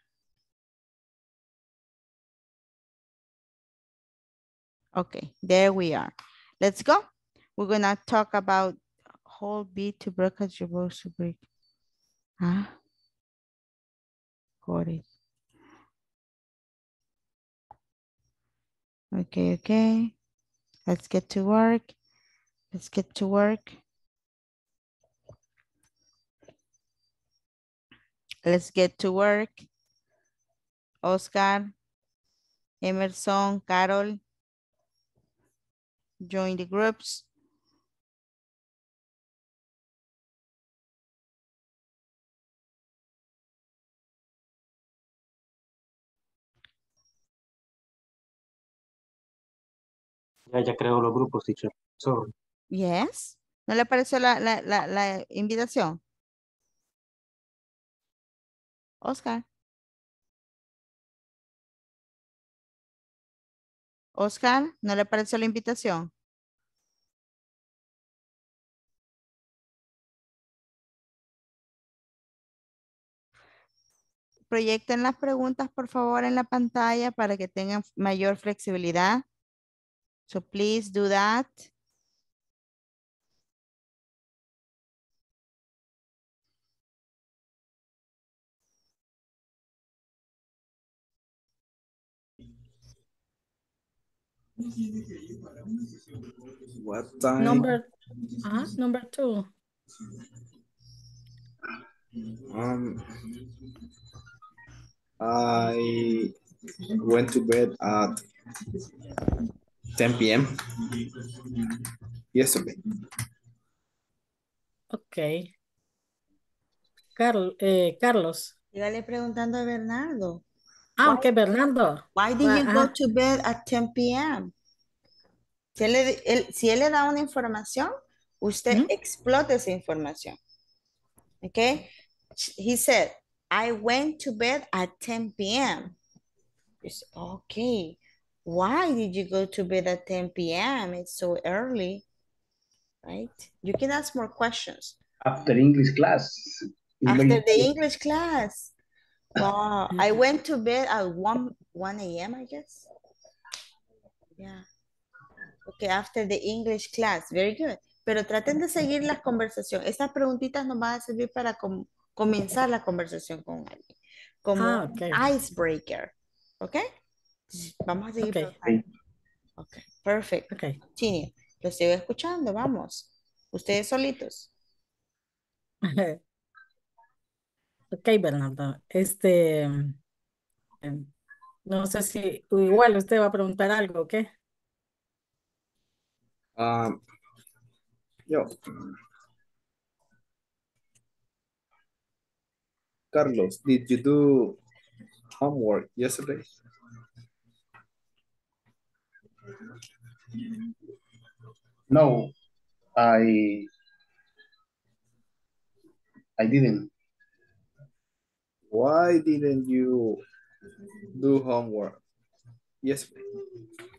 Okay, there we are. Let's go. We're gonna talk about whole beat to broadcast your voice to break. Ah. Got it. Okay, okay. Let's get to work. Let's get to work. Let's get to work. Oscar, Emerson, Carol, join the groups. Ya, ya creo los grupos, teacher. Sorry. Yes. ¿No le apareció la, la, la, la invitación? Oscar. Oscar, ¿no le apareció la invitación? Proyecten las preguntas, por favor, en la pantalla para que tengan mayor flexibilidad. So please do that. What time? Number, uh, number two. Um, I went to bed at 10 p.m. yesterday. Ok. Carl, eh, Carlos. Sígale preguntando a Bernardo. Ah, ok, Bernardo. Why did Ah, you go ajá. to bed at 10 p.m.? Si él, le- él- si él le da una información, usted explota esa información. Okay? He said, I went to bed at 10 p.m. Okay. Why did you go to bed at 10 p.m.? It's so early, right? You can ask more questions. After English class. After the English class. Wow, I went to bed at 1, 1 a.m., I guess. Yeah. Okay, after the English class. Very good. Pero traten de seguir la conversación. Estas preguntitas nos van a servir para com- comenzar la conversación con alguien. Como Ah, un ok. icebreaker. ¿Ok? Vamos a seguir. Ok. preguntando. Ok, perfect. Ok. Continue. Lo sigo escuchando, vamos. Ustedes solitos. Ok, Bernardo. Este, em, no sé si igual usted va a preguntar algo, ¿ok? Um, yo. Carlos, did you do homework yesterday? No, I I didn't Why didn't you do homework Yes.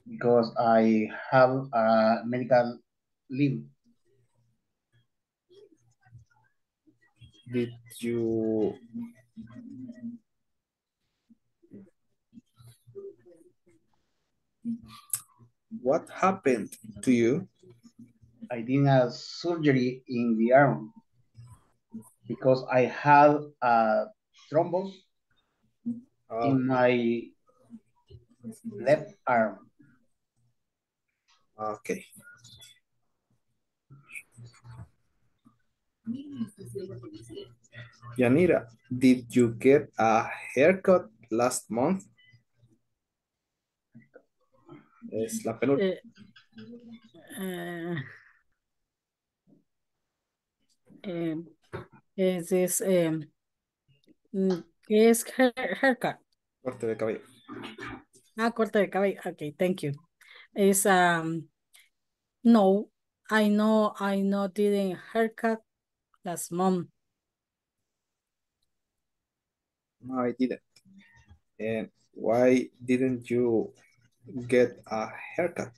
because I have a medical leave. Did you What happened to you? I did a surgery in the arm because I had a thrombus in my left arm. Okay. Yanira, did you get a haircut last month? Es la penúltima. Is this, em, mm, ¿qué es hair- haircut? Corte de cabello. Ah, corte de cabello. Okay, thank you. Is um no, I know I know didn't haircut last month. No, I didn't. And why didn't you get a haircut?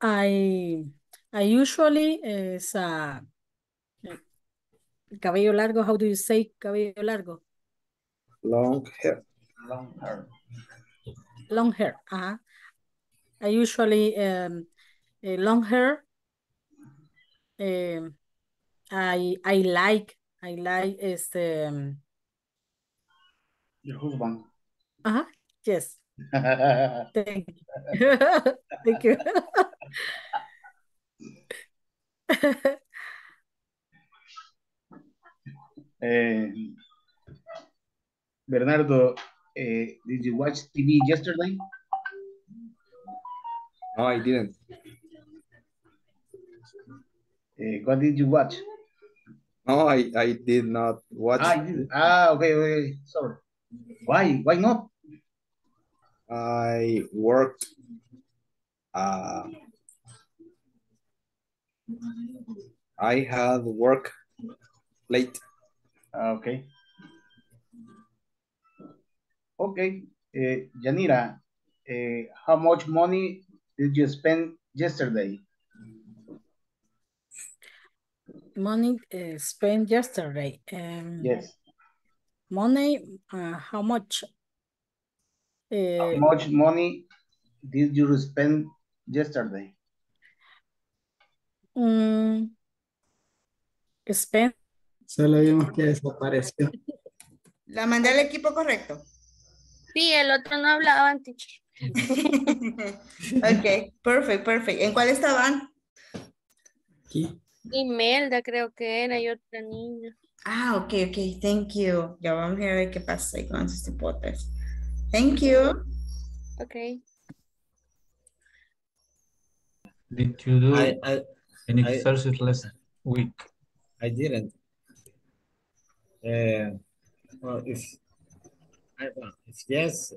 I I usually is uh cabello largo. How do you say cabello largo? Long hair. Long hair. Long hair. Uh-huh. I usually um long hair. Um, I I like I like este um, Your husband. uh-huh, yes. Thank you. Thank you. Eh, Bernardo, eh, did you watch TV yesterday? No, I didn't. Eh, what did you watch? No, I, I did not watch. Ah, ah okay, okay, sorry. Why? Why not? I worked uh, I had work late. Okay. Okay, uh, Yanira, uh, how much money did you spend yesterday? Money uh, spent yesterday. Um, Yes. Money, uh, how much? How Uh, much money did you spend yesterday? mm, spent. Solo vimos que desapareció. La mandé al equipo correcto. Sí, el otro no hablaba, teacher. ok, perfect, perfect. ¿En cuál estaban? Aquí. Imelda creo que era y otra niña. Ah, ok, ok, thank you. Ya vamos a ver qué pasa con esos hipotes. Thank you. Ok. Did you do I, I- exercise last week? I didn't. Uh, well, if, if yes,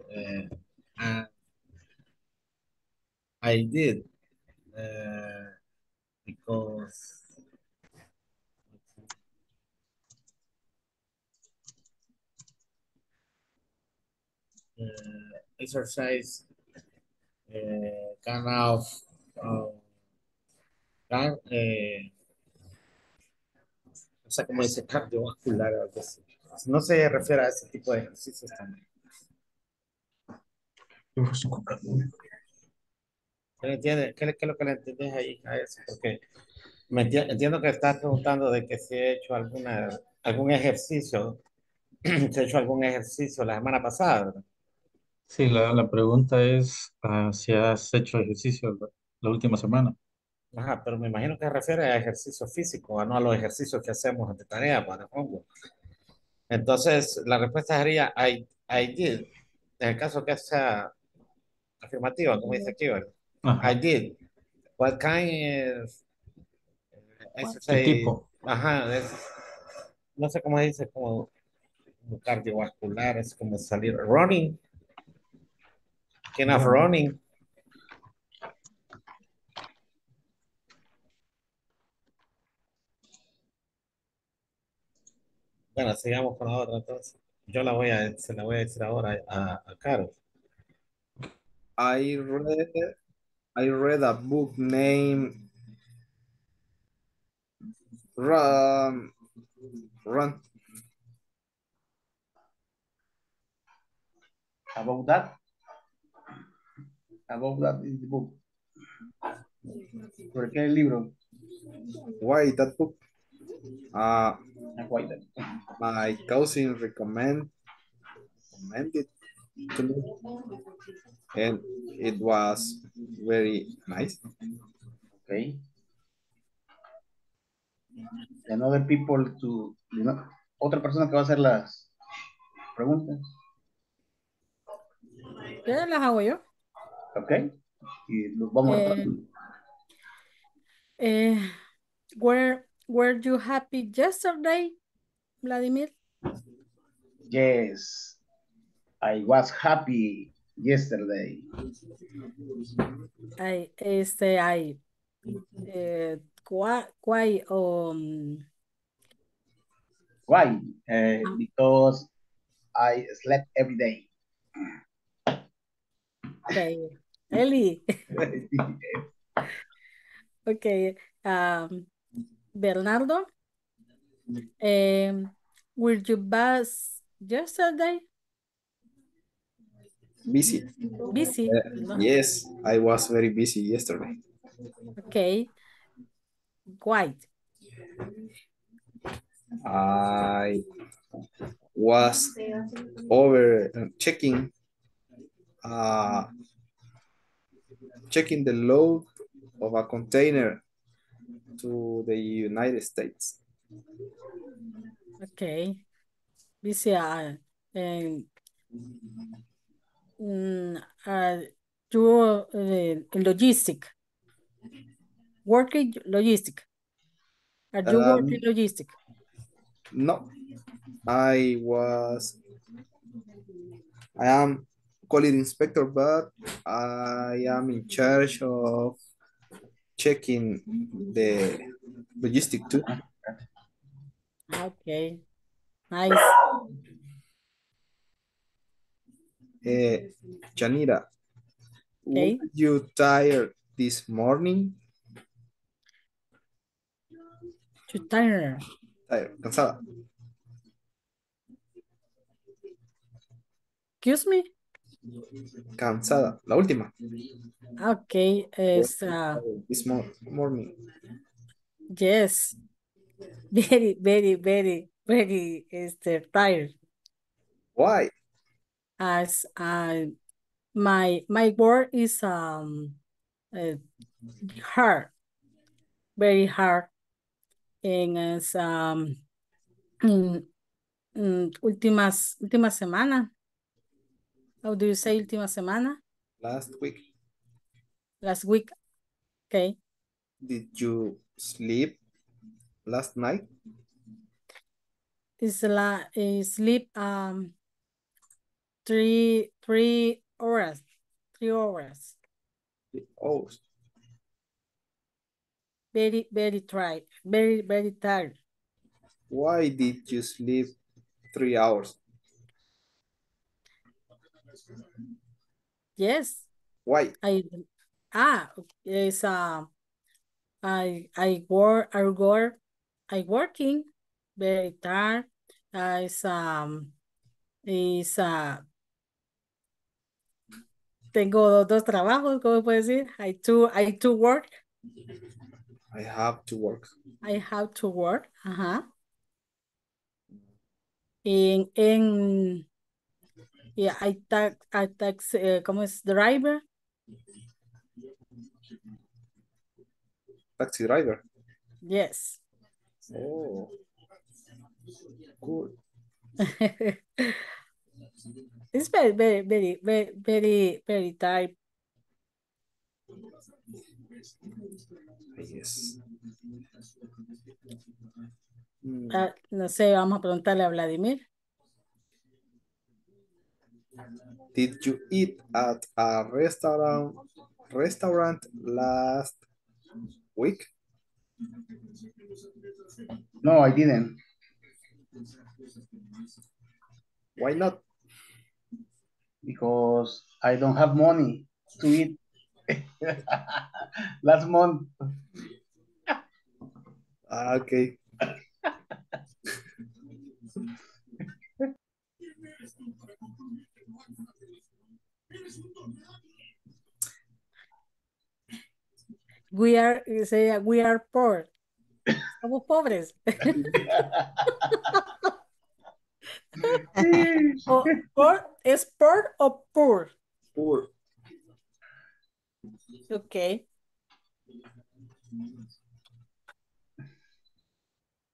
uh, I did. Uh, because uh, exercise uh, kind of can, eh, o sea, como dice cardiovascular, algo así. No se refiere a ese tipo de ejercicios también. ¿Qué, entiende? ¿Qué, qué es lo que le entiendes ahí a eso? Porque me enti- entiendo que estás preguntando de que si he hecho alguna, algún ejercicio, si he hecho algún ejercicio la semana pasada, ¿verdad? Sí, la, la pregunta es ah, si has hecho ejercicio la, la última semana. Ajá, pero me imagino que se refiere a ejercicio físico, no a los ejercicios que hacemos de tarea para homework. Entonces, la respuesta sería I, I did. En el caso que sea afirmativa, como dice aquí, ¿verdad? Ajá. I did. What kind of ¿Qué exercise? tipo? Ajá, es- no sé cómo dice, como, cardiovascular, es como salir running. Of running. Bueno, sigamos con la otra entonces. Yo la voy a, se la voy a decir ahora a, a Caro. I read I read a book named Run Run About that? About that is the book. ¿Por qué el libro? Why that book? Uh, my cousin recommend recommended to me, and it was very nice. Okay. And other people to, you know, otra persona que va a hacer las preguntas. ¿Qué las hago yo? Ok. Y los vamos Eh, a Eh, were, were you happy yesterday, Vladimir? Yes. I was happy yesterday. I, este, I, eh, why, um, Why? Uh, because I slept every day. okay, Eli, okay, um, Bernardo, um, were you bus yesterday? Busy. Busy, Uh, yes, I was very busy yesterday. Okay, white, I was over uh, checking uh, checking the load of a container to the United States. okay, uh, and, mm, uh, uh, logistic, working logistic. Are you Um, working logistic? No, I was, I am quality inspector, but I am in charge of checking the logistic too. Okay. Nice. Uh, Janira, Okay. were you tired this morning? To tired. Tired, cansada. Excuse me. Cansada. La última. Okay. Es, uh, This mor- morning. yes. Very, very, very, very este, tired. Why? As I, my my work is um uh, hard, very hard, and es um últimas última semana. How do you say última semana? Last week. Last week. Okay. Did you sleep last night? Is la is sleep um three three hours three hours Oh, very very tired very very tired why did you sleep three hours? Yes Why? I ah is um I I work I work I working very tired uh, is um is uh tengo dos trabajos cómo puedo decir I do I do work I have to work. I have to work, ajá. En, en, yeah, I tax, I tax, eh, ¿cómo es? Driver, Taxi driver. yes. Oh, good. It's very, very, very, very, very, very tight. Yes. Mm, Ah, no sé, vamos a preguntarle a Vladimir. Did you eat at a restaurant restaurant last week? No, I didn't. Why not? Because I don't have money to eat. Last month. Ah, okay. We are, say, we are poor. Somos pobres. O, poor, ¿Es poor o poor? Poor. Okay.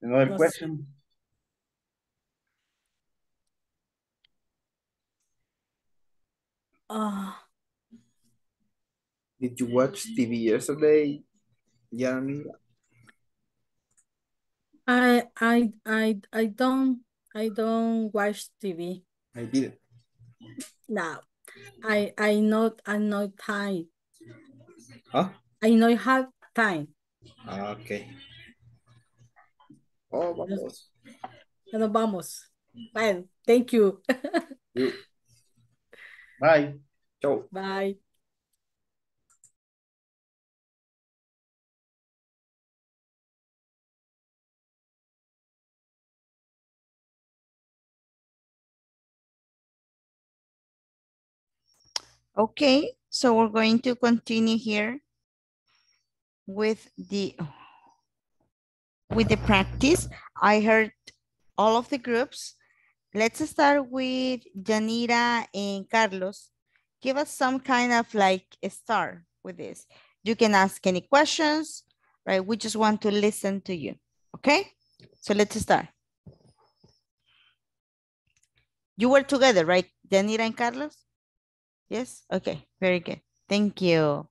Another No sé. Ah, Did you watch TV yesterday, Janira? I, I, I, I don't, I don't watch TV. I didn't. No, I, I not, I not time. Huh? I not have time. Ah, okay. Oh, vamos. Nos vamos. Bueno, thank you. You. Bye. Ciao. Bye. Okay, so we're going to continue here with the with the practice. I heard all of the groups. Let's start with Janira and Carlos. Give us some kind of like a start with this. You can ask any questions, right? We just want to listen to you, okay? So let's start. You were together, right? Janira and Carlos? Yes, okay, very good. Thank you.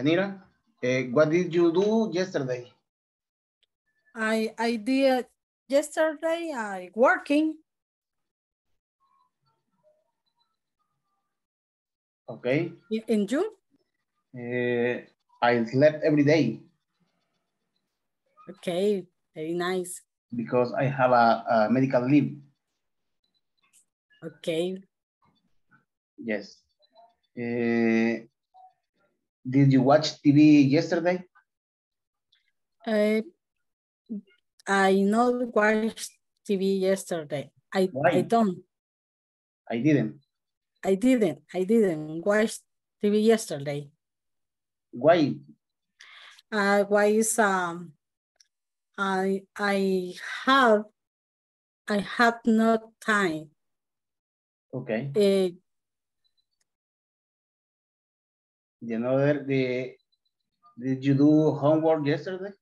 Yanira, eh, what did you do yesterday? I I did yesterday. I working. Okay. In- In June. Uh, I slept every day Okay, very nice. because I have a, a medical leave. Okay. Yes. Uh, did you watch TV yesterday? Uh, I not watched TV yesterday. I I don't. I didn't. I didn't. I didn't watch TV yesterday. Why? I is um. I I have I have no time. Okay. Uh, The another, the, did you do homework yesterday?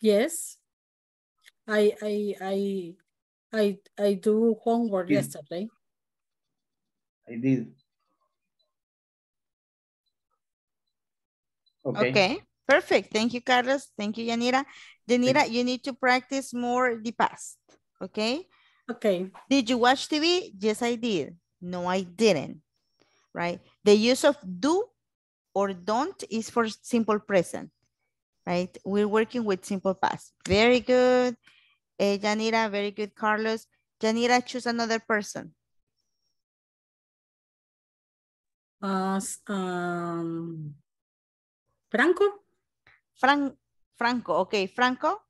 yes. I I I I I do homework Did- yesterday. I did. Okay. Okay, perfect. Thank you, Carlos. Thank you, Yanira. Yanira, you need to practice more the past, okay? Okay. Did you watch TV? Yes, I did. No, I didn't, right? The use of do or don't is for simple present, right? We're working with simple past. Very good, eh, Yanira, very good, Carlos. Janira, choose another person. Uh, um, Franco. Fran Franco, okay, Franco.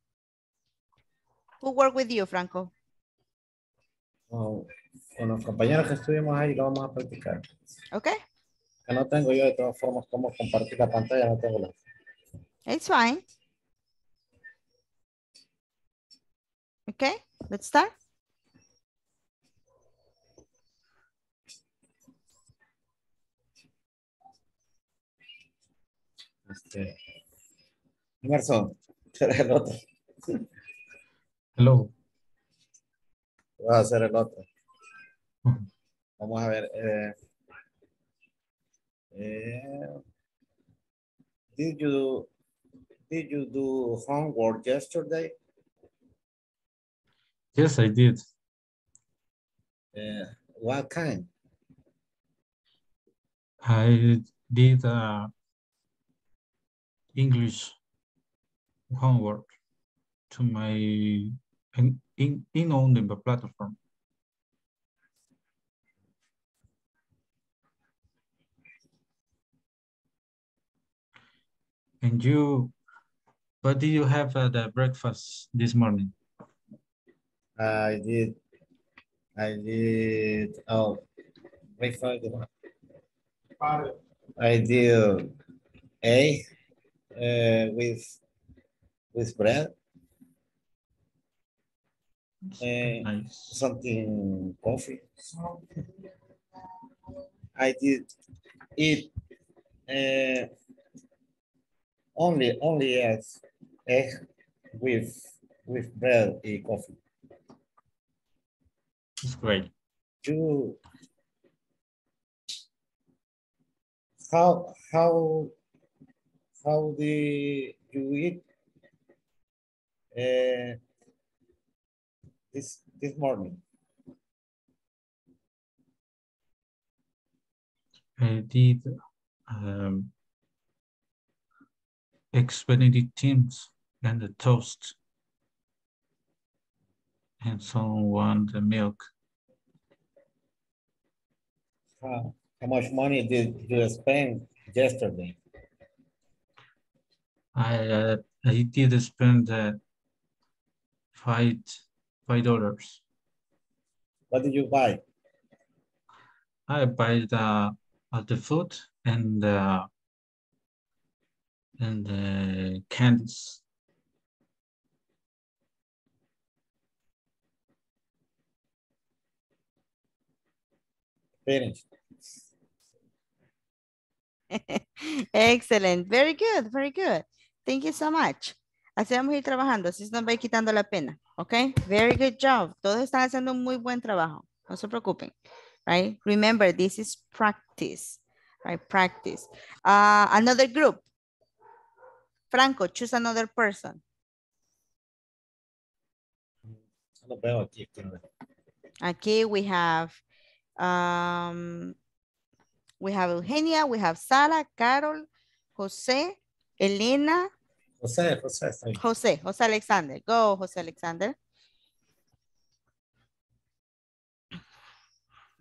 Who worked with you, Franco? Con, con los compañeros que estuvimos ahí lo vamos a practicar. Okay, Que no tengo yo de todas formas cómo compartir la pantalla, no tengo la. it's fine. Okay, let's start. Este, Emerson, el otro. Hello. Vas a ser el otro. Vamos a ver. eh, eh, did you did you do homework yesterday? Yes, I did. Eh, what kind? I did uh, English homework to my in in, in on the platform. And you, what did you have at the breakfast this morning? I did. I did. Oh, breakfast. I did a uh, with with bread. and Nice. something coffee. I did eat uh, only only as egg with with bread and coffee. It's great. You how how how do you eat uh, this this morning? I did um, eggs Benedictines and the toast. And someone the milk. How, how much money did you spend yesterday? I uh, I did spend uh, five five dollars. What did you buy? I buy the uh, the food and uh, and the candies. Finished. Excellent. Very good. Very good. Thank you so much. Así vamos a ir trabajando. Así se nos va a ir quitando la pena. Ok. Very good job. Todos están haciendo un muy buen trabajo. No se preocupen. Right. Remember, this is practice. Right. Practice. Uh, another group. Franco, choose another person. Aquí. we have, um, we have Eugenia, we have Sara, Carol, Jose, Elena, José, José. Jose, Jose Alexander. Go, Jose Alexander.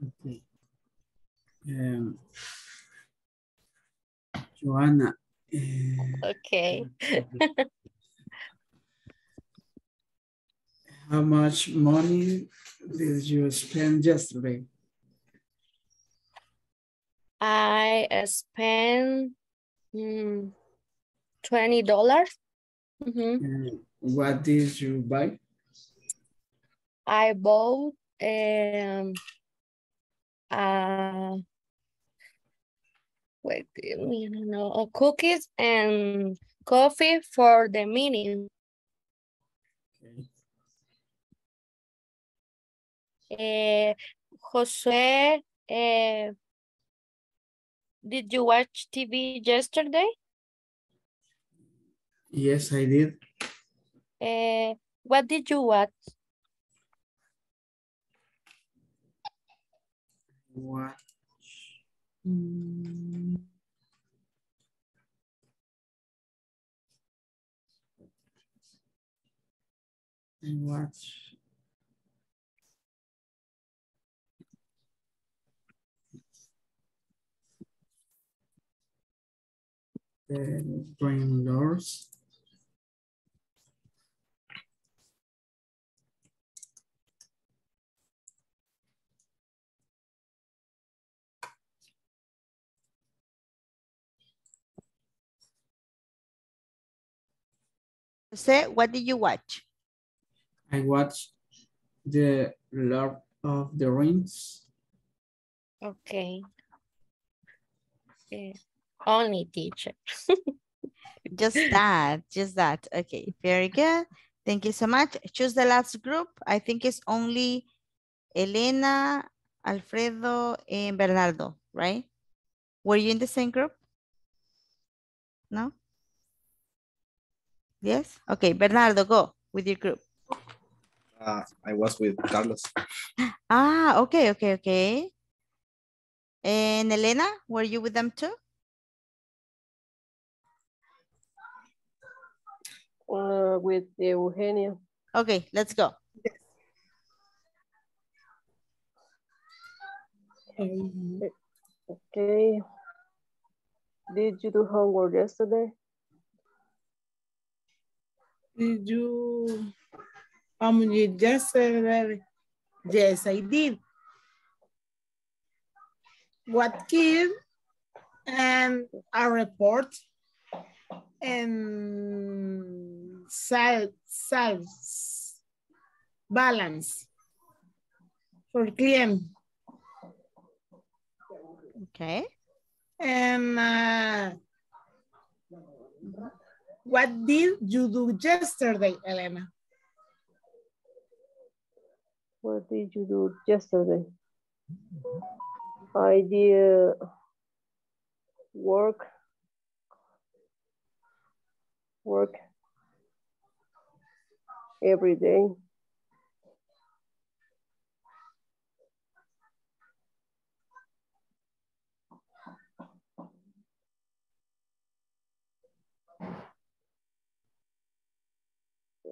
Okay. Um, Joanna, eh, Okay. how much money did you spend yesterday? I spent mm, twenty dollars. Mhm. What did you buy? I bought um uh wait minute, no uh, cookies and coffee for the meeting. Eh, Josue, eh, did you watch TV yesterday? Yes, I did. Eh, what did you watch? What? Mm. I watch. Uh, the Brain Doors. Jose, what did you watch? I watched The Lord of the Rings. Okay. Eh, only teacher. Just that, just that. Okay, very good. Thank you so much. Choose the last group. I think it's only Elena, Alfredo, and Bernardo, right? Were you in the same group? No? Yes? Okay, Bernardo, go with your group. Uh, I was with Carlos. Ah, okay, okay, okay. And Elena, were you with them too? Uh, with Eugenia. Okay, let's go. Okay. Did you do homework yesterday? Did you, um, you just said that, yes, I did. What kid and a report and sales, sales balance for client. Okay. And uh, what did you do yesterday, Elena? What did you do yesterday? I did work, work every day.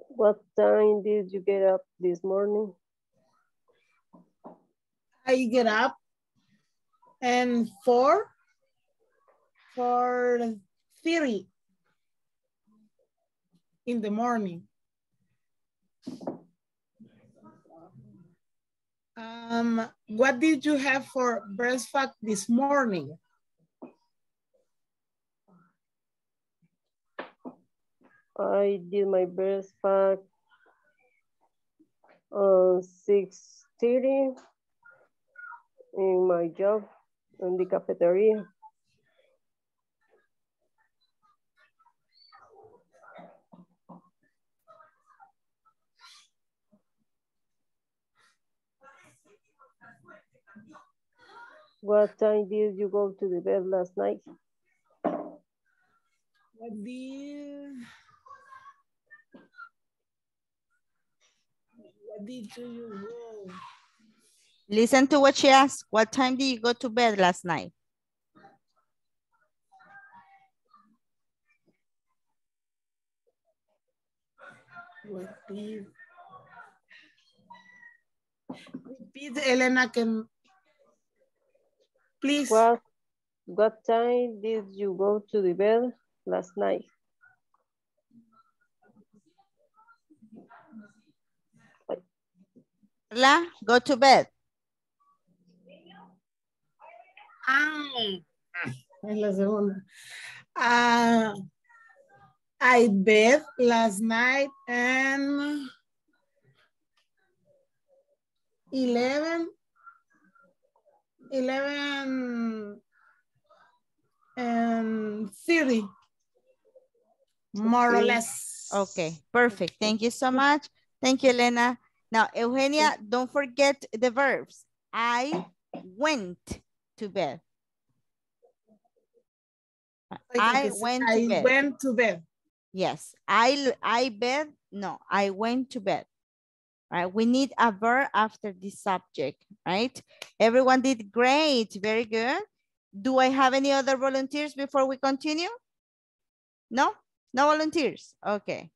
What time did you get up this morning? I get up and four, four thirty in the morning. Um, what did you have for breakfast this morning? I did my breakfast six thirty in my job in the cafeteria. What time did you go to the bed last night? What did, what did you go? Listen to what she asked. What time did you go to bed last night? What did, repeat, Elena, can, please. What, what time did you go to the bed last night? La, go to bed. Ah, es la segunda. Ah, I bed last night and 11, 11 and 30, more or less. Okay, perfect. Thank you so much. Thank you, Elena. Now, Eugenia, don't forget the verbs. I went to bed. I went to I bed. went to bed. Yes, I, I bed, no, I went to bed. Right, we need a verb after this subject, right? Everyone did great, very good. Do I have any other volunteers before we continue? No, no volunteers, okay.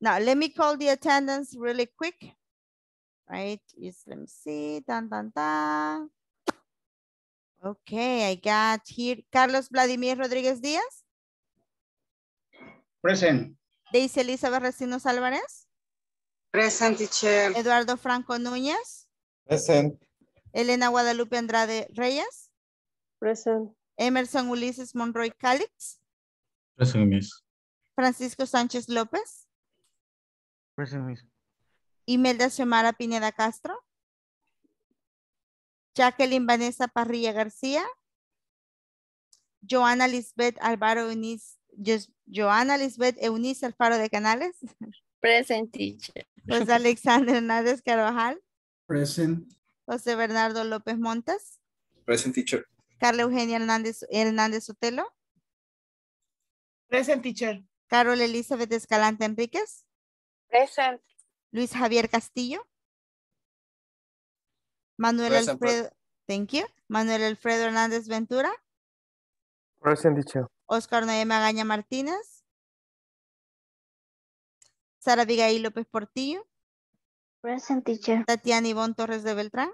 Now, let me call the attendance really quick, right? Yes, let me see, dun, dun, dun. Okay, I got here Carlos Vladimir Rodríguez Díaz. Present. Daisy Elizabeth Recinos Álvarez. Present teacher. Eduardo Franco Núñez. Present. Elena Guadalupe Andrade Reyes. Present. Emerson Ulises Monroy Calix. Present, miss. Francisco Sánchez López. Present, miss. Imelda Xiomara Pineda Castro. Jacqueline Vanessa Parrilla García. Joana Lisbeth Alvaro Eunice, Joana Lisbeth Eunice Alfaro de Canales. Present teacher. José Alexander Hernández Carvajal. Present. José Bernardo López Montes. Present teacher. Carla Eugenia Hernández, Hernández Sotelo. Present teacher. Carol Elizabeth Escalante Enríquez. Present. Luis Javier Castillo. Manuel Present, Alfredo, thank you. Manuel Alfredo Hernández Ventura. Present, teacher. Oscar Noé Magaña Martínez. Sara Abigail López Portillo. Present teacher. Tatiana Ivonne Torres de Beltrán.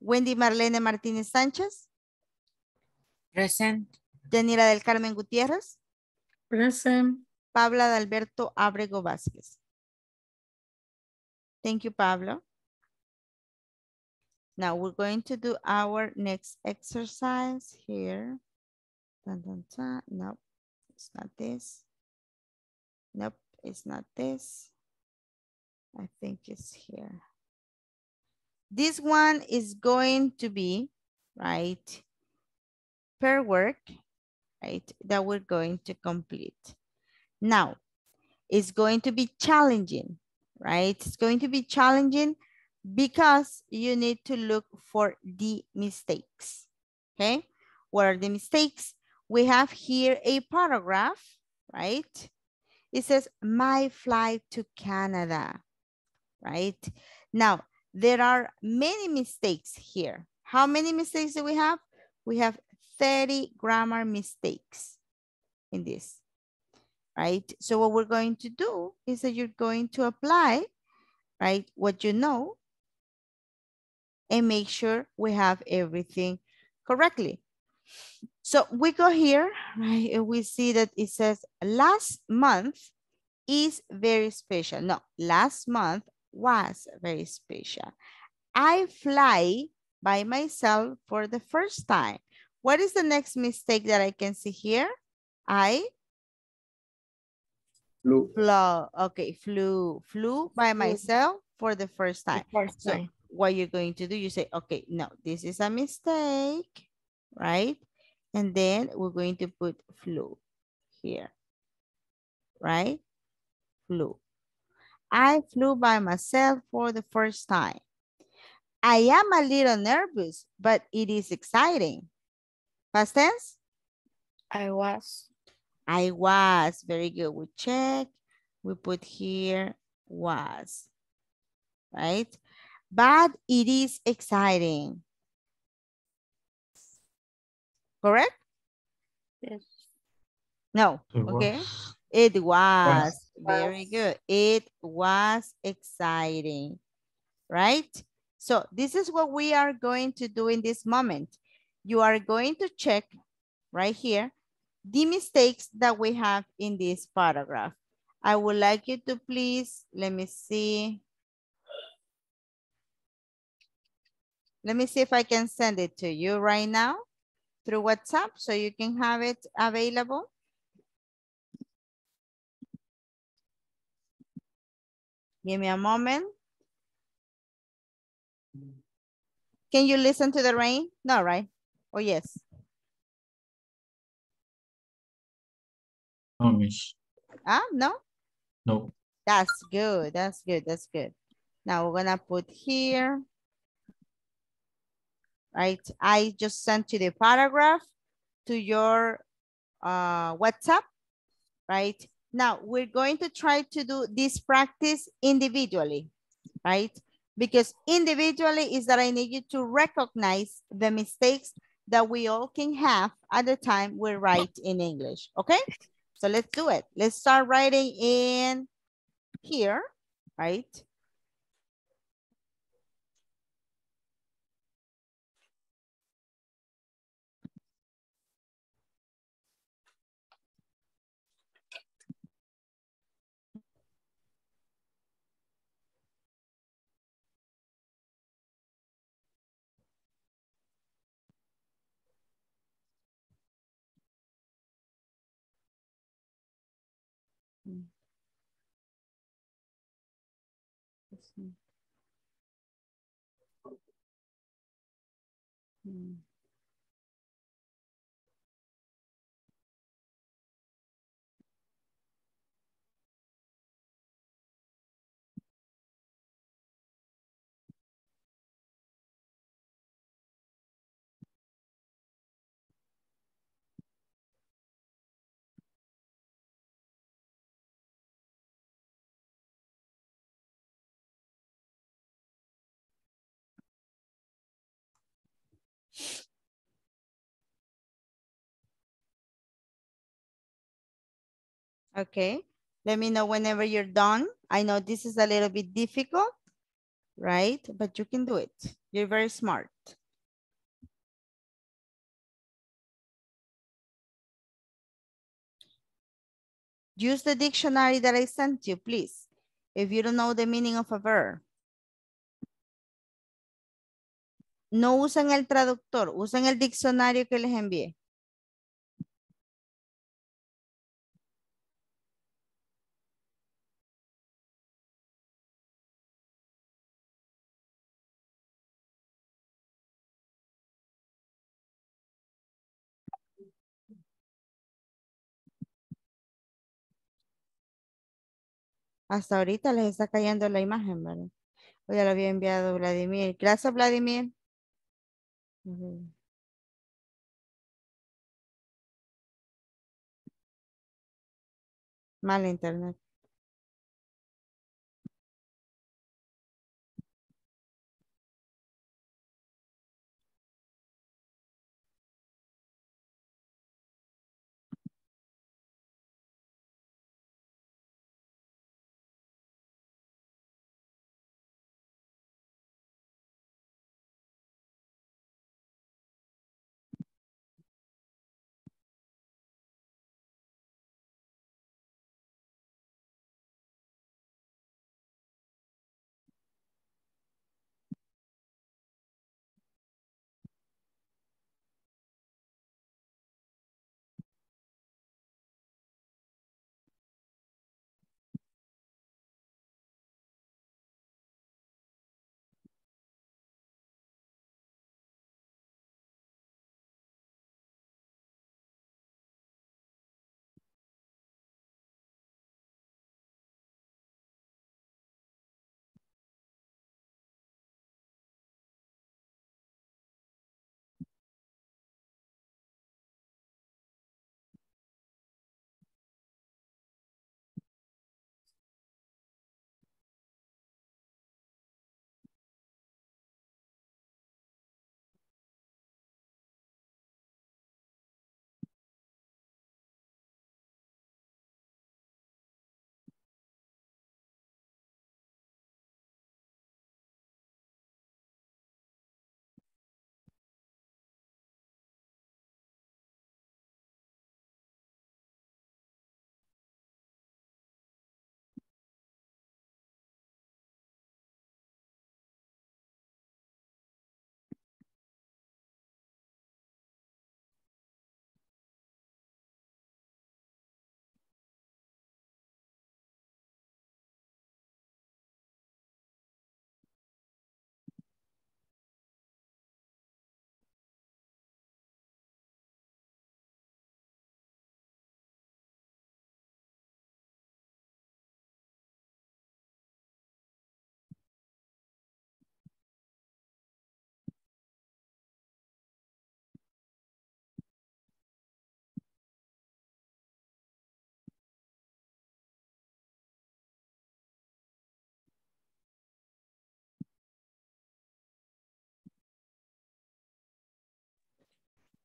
Wendy Marlene Martínez Sánchez. Present. Yanira del Carmen Gutiérrez. Present. Pabla de Alberto Abrego Vázquez. Thank you, Pablo. Now we're going to do our next exercise here. Dun, dun, dun. Nope, it's not this. Nope, it's not this. I think it's here. This one is going to be, right, per work, right, that we're going to complete. Now, it's going to be challenging, right? It's going to be challenging because you need to look for the mistakes, okay? What are the mistakes? We have here a paragraph, right? It says, my flight to Canada, right? Now, there are many mistakes here. How many mistakes do we have? We have 30 grammar mistakes in this, right? So what we're going to do is that you're going to apply, right, what you know and make sure we have everything correctly. So we go here, right, and we see that it says last month is very special. No, last month was very special. I fly by myself for the first time. What is the next mistake that I can see here? I Flew. flew, okay, flew, flew by myself for the first time. First So time. What you're going to do, you say, okay, no, this is a mistake, right? And then we're going to put flew here, right? Flew. I flew by myself for the first time. I am a little nervous, but it is exciting. Past tense? I was. I was. Very good. We check. We put here was. Right? But it is exciting. Correct? Yes. No. It okay. was. It was. Was. Very good. It was exciting. Right? So this is what we are going to do in this moment. You are going to check right here the mistakes that we have in this paragraph. I would like you to please, let me see. Let me see if I can send it to you right now through WhatsApp so you can have it available. Give me a moment. Can you listen to the rain? No, right? Oh, yes. No, miss. Ah, no? No. That's good. That's good. That's good. Now we're gonna put here. Right. I just sent you the paragraph to your uh, WhatsApp. Right. Now we're going to try to do this practice individually. Right. Because individually is that I need you to recognize the mistakes that we all can have at the time we write in English. Okay. So let's do it. Let's start writing in here, right? Mm. Let's. Mm. Okay, let me know whenever you're done. I know this is a little bit difficult, right? But you can do it. You're very smart. Use the dictionary that I sent you, please. If you don't know the meaning of a verb. No usen el traductor, usen el diccionario que les envié. Hasta ahorita les está cayendo la imagen, ¿verdad? O ya lo había enviado Vladimir. Gracias, Vladimir. Mal internet.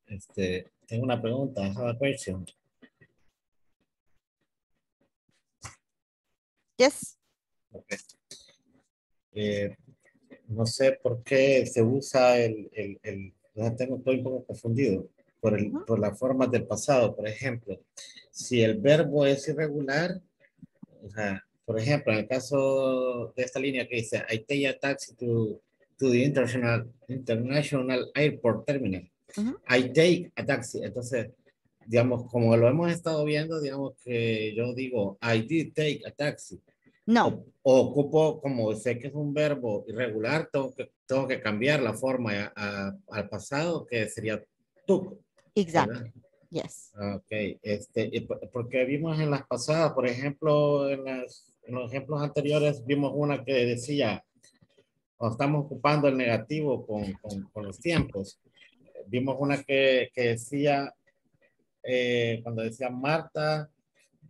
Este, tengo una pregunta. I have a question. Yes. Okay. Eh, no sé por qué se usa el, el, el no tengo, estoy un poco confundido por, el, por las formas del pasado. Por ejemplo, si el verbo es irregular, o sea, por ejemplo, en el caso de esta línea que dice, I take a taxi to, to the international, international airport terminal. I take a taxi. Entonces, digamos, como lo hemos estado viendo, digamos que yo digo, I did take a taxi. No. O, ocupo, como sé que es un verbo irregular, tengo que, tengo que cambiar la forma a- a- al pasado, que sería took. Exactly. Yes. Ok, este, porque vimos en las pasadas, por ejemplo, en, las- en los ejemplos anteriores, vimos una que decía, o estamos ocupando el negativo con, con, con los tiempos. Vimos una que, que decía, eh, cuando decía Marta,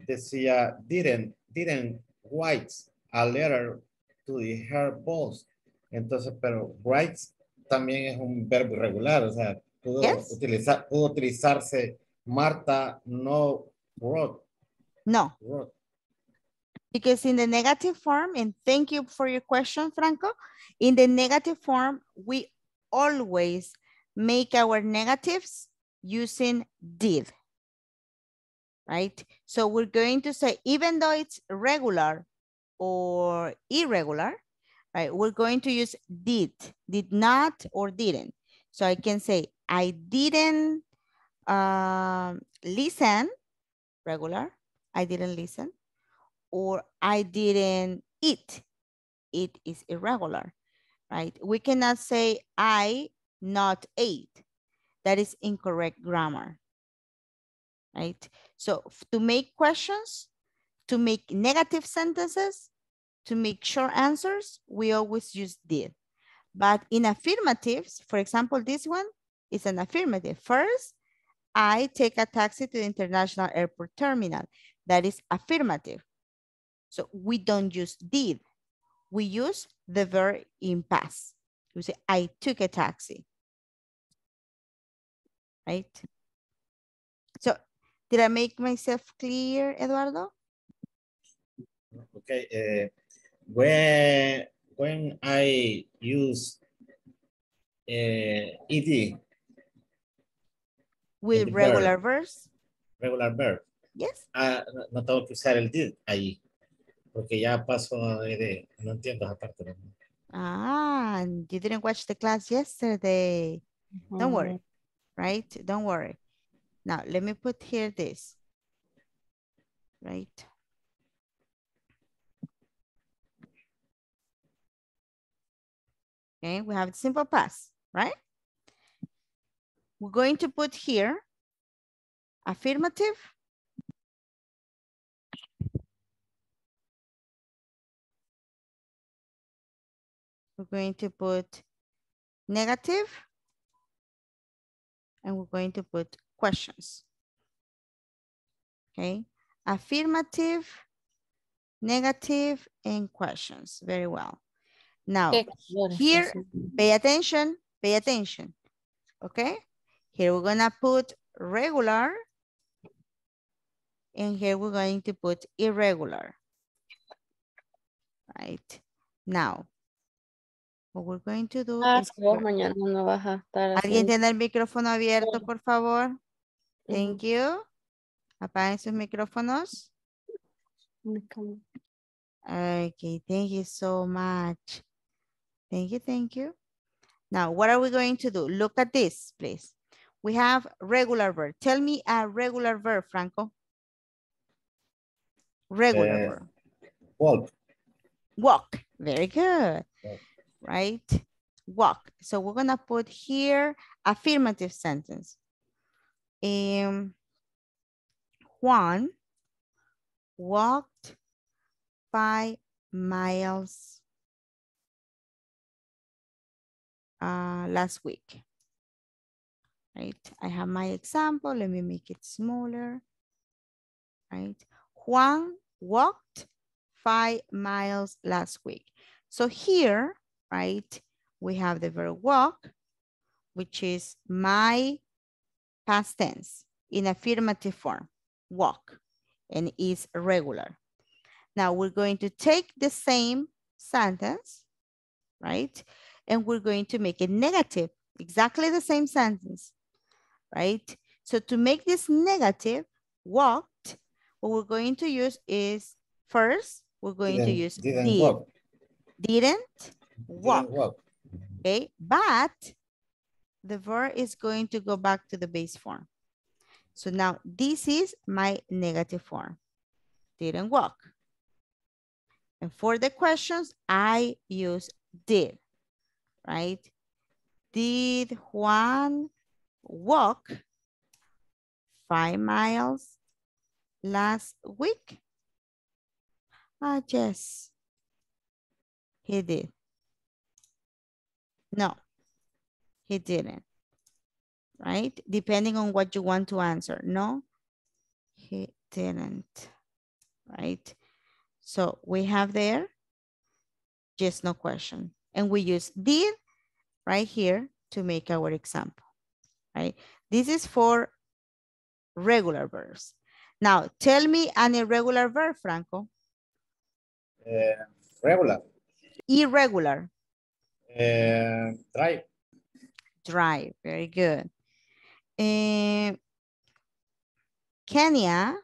decía, didn't, didn't write a letter to the her boss. Entonces, pero write también es un verbo irregular, o sea, pudo, Yes. utilizar, pudo utilizarse Marta no wrote. No. wrote. Because in the negative form, and thank you for your question, Franco, in the negative form, we always make our negatives using did, right? So we're going to say, even though it's regular or irregular, right? We're going to use did, did not or didn't. So I can say, I didn't um, listen, regular, I didn't listen or I didn't eat. It is irregular, right? We cannot say I not eight. That is incorrect grammar, right? So to make questions, to make negative sentences, to make short answers, we always use did. But in affirmatives, for example, this one is an affirmative. First, I take a taxi to the international airport terminal. That is affirmative. So we don't use did. We use the verb in past. You say, I took a taxi. Right? So did I make myself clear, Eduardo? Okay, uh, when, when I use uh, ed With regular verb. verbs? regular verb, Yes. ah, no- no tengo que usar el did ahí, porque ya paso de, de- no entiendo esa parte. ¿no? Ah, and you didn't watch the class yesterday. Don't worry, right? Don't worry. Now, let me put here this. Right? Okay, we have simple past, right? We're going to put here affirmative. We're going to put. And we're going to put questions. Okay, affirmative, negative, and questions. Very well. Now, Qué calor está here, pay attention, pay attention. Okay, here we're gonna put regular. And here we're going to put irregular. Right, now, what we're going to do Ah, is. si vos mañana no vas a estar ¿Alguien haciendo- tiene el micrófono abierto, por favor? Thank you. Apaguen sus micrófonos. Okay, thank you so much. Thank you, thank you. Now, what are we going to do? Look at this, please. We have regular verb. Tell me a regular verb, Franco. Regular Eh, verb. Walk. Walk. Very good. Walk. Right? Walk. So we're gonna put here affirmative sentence. Um, Juan walked five miles uh, last week. Right? I have my example. Let me make it smaller. Right? Juan walked five miles last week. So here, right, we have the verb walk, which is my past tense in affirmative form, walk, and is regular. Now we're going to take the same sentence, right? And we're going to make it negative, exactly the same sentence, right? So to make this negative, walked, what we're going to use is first, we're going to use didn't did. walk. Didn't walk. Walk. Okay, but the verb is going to go back to the base form. So now this is my negative form. Didn't walk. And for the questions, I use did, right? Did Juan walk five miles last week? Ah, yes, he did. No, he didn't, right? Depending on what you want to answer. No, he didn't, right? So we have there, just no question. And we use did right here to make our example, right? This is for regular verbs. Now, tell me an irregular verb, Franco. Eh, regular. Irregular, Eh, drive. drive, very good. Eh, Kenya,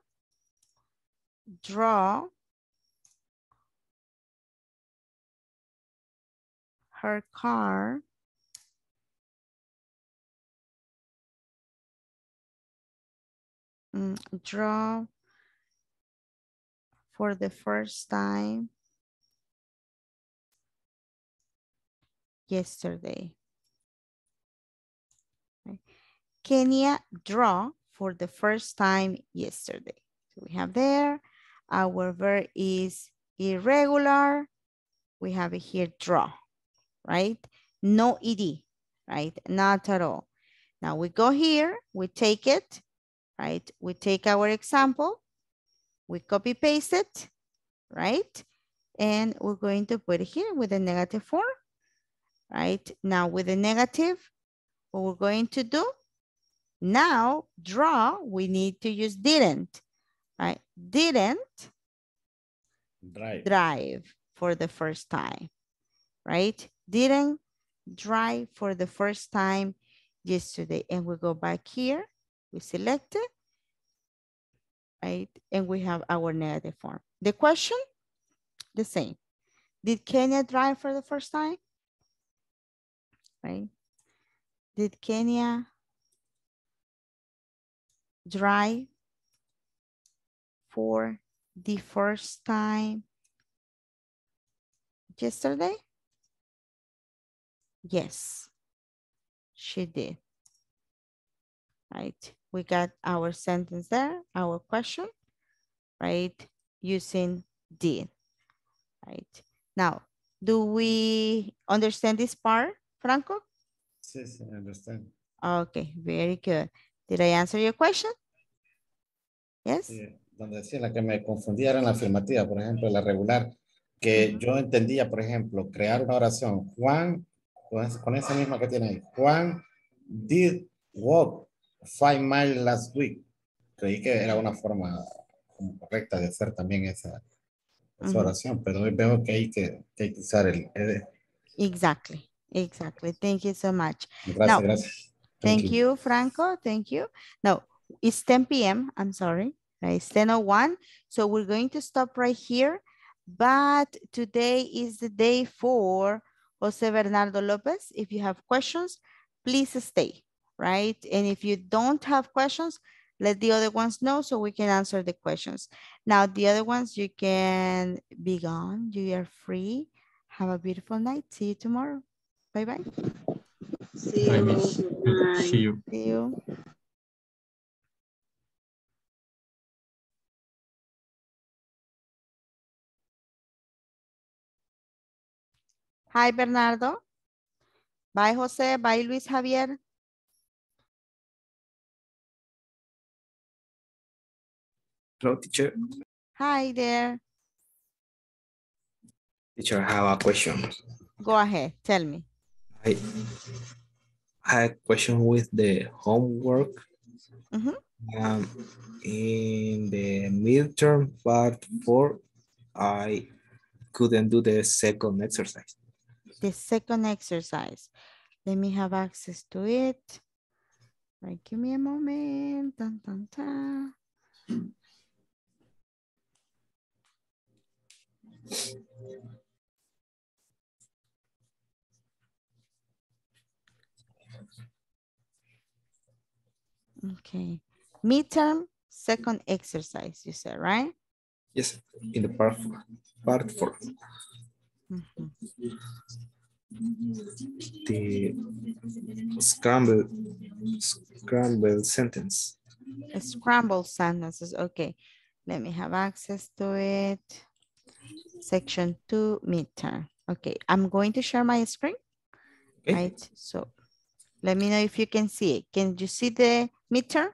draw her car mm, draw for the first time yesterday. Kenya draw for the first time yesterday. So we have there, our verb is irregular. We have it here draw, right? No ed, right? Not at all. Now we go here, we take it, right? We take our example, we copy paste it, right? And we're going to put it here with a negative form, right? Now with the negative, what we're going to do, now draw, we need to use didn't, right? Didn't Drive. drive for the first time, right? Didn't drive for the first time yesterday. And we go back here, we select it, right? And we have our negative form. The question, the same. Did Kenya drive for the first time? Right? Did Kenya drive for the first time yesterday? Yes, she did. Right, we got our sentence there, our question, right, using did, right? Now, do we understand this part, Franco? Sí, sí, I understand. Okay, very good. Did I answer your question? Yes? Sí, donde decía la que me confundía era en la afirmativa, por ejemplo, la regular, que yo entendía, por ejemplo, crear una oración. Juan, con, es- con esa misma que tiene ahí. Juan did walk five miles last week. Creí que era una forma correcta de hacer también esa, esa Ujú. oración, pero hoy veo que hay que, que hay que usar el ed. Exactly, exactly. Thank you so much. Gracias, Now, gracias. Thank you, Franco. Thank you. Now, it's 10 p.m. I'm sorry. Right, It's 10.01. So we're going to stop right here. But today is the day for Jose Bernardo Lopez. If you have questions, please stay, right? And if you don't have questions, let the other ones know so we can answer the questions. Now, the other ones, you can be gone. You are free. Have a beautiful night. See you tomorrow. Bye-bye. See Bye, you. miss. Good to night. see you. See you. Hi, Bernardo. Bye, Jose. Bye, Luis Javier. Hello, teacher. Hi there. Teacher, I have a question. Go ahead. Tell me. I had a question with the homework Mhm. Um, in the midterm part four, I couldn't do the second exercise. The second exercise. Let me have access to it. Right, give me a moment. Dun, dun, dun. Okay. Midterm, second exercise, you said, right? Yes, in the part four. Part four. Mhm. The scramble, scramble sentence. Scrambled sentences. Okay. Let me have access to it. Section two, midterm. Okay. I'm going to share my screen. Okay. Right. So let me know if you can see it. Can you see the midterm?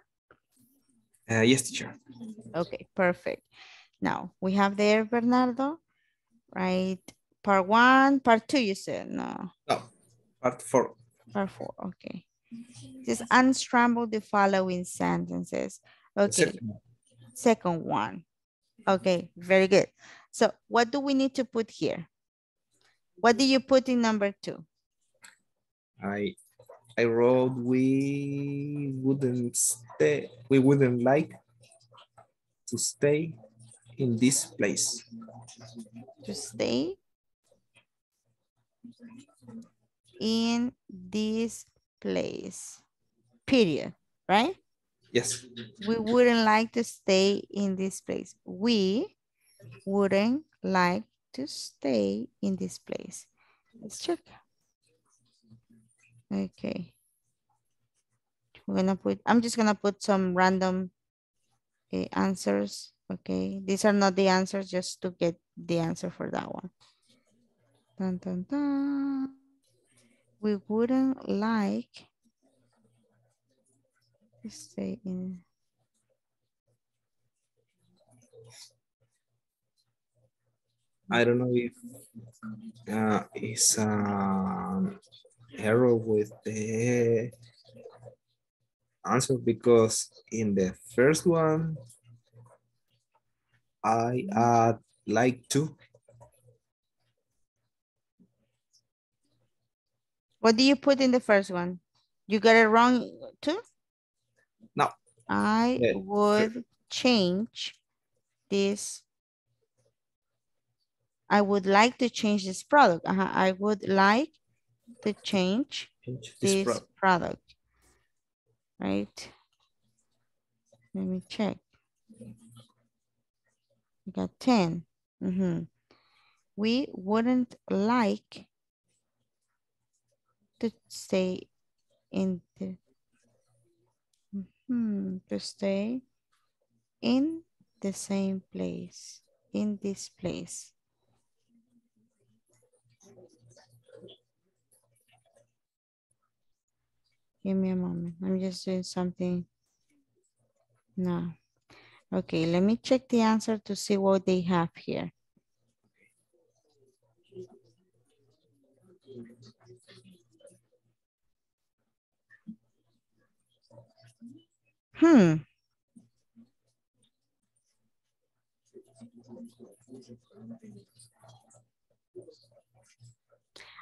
Uh, yes, teacher. Okay, perfect. Now we have there, Bernardo, right? Part one, part two, you said, no, No, part four. part four, okay. Just unscramble the following sentences. Okay, second one. second one. Okay, very good. So what do we need to put here? What do you put in number two? I I wrote we wouldn't stay we wouldn't like to stay in this place. To stay in this place, period, right? Yes. we wouldn't like to stay in this place. We wouldn't like to stay in this place. Let's check. Okay. We're gonna put, I'm just gonna put some random eh, answers. Okay, these are not the answers, just to get the answer for that one. Dun, dun, dun. We wouldn't like to stay in. I don't know if uh, it's an error with the answer because in the first one, I add like to. What do you put in the first one? You got it wrong too? No. I Yeah, would change this. I would like to change this product. Uh-huh, I would like to change Change this product. Right? Let me check. We got 10. Mm -hmm. We wouldn't like to stay in the mm -hmm, to stay in the same place, in this place. Give me a moment. I'm just doing something. No. Okay, let me check the answer to see what they have here. Hmm.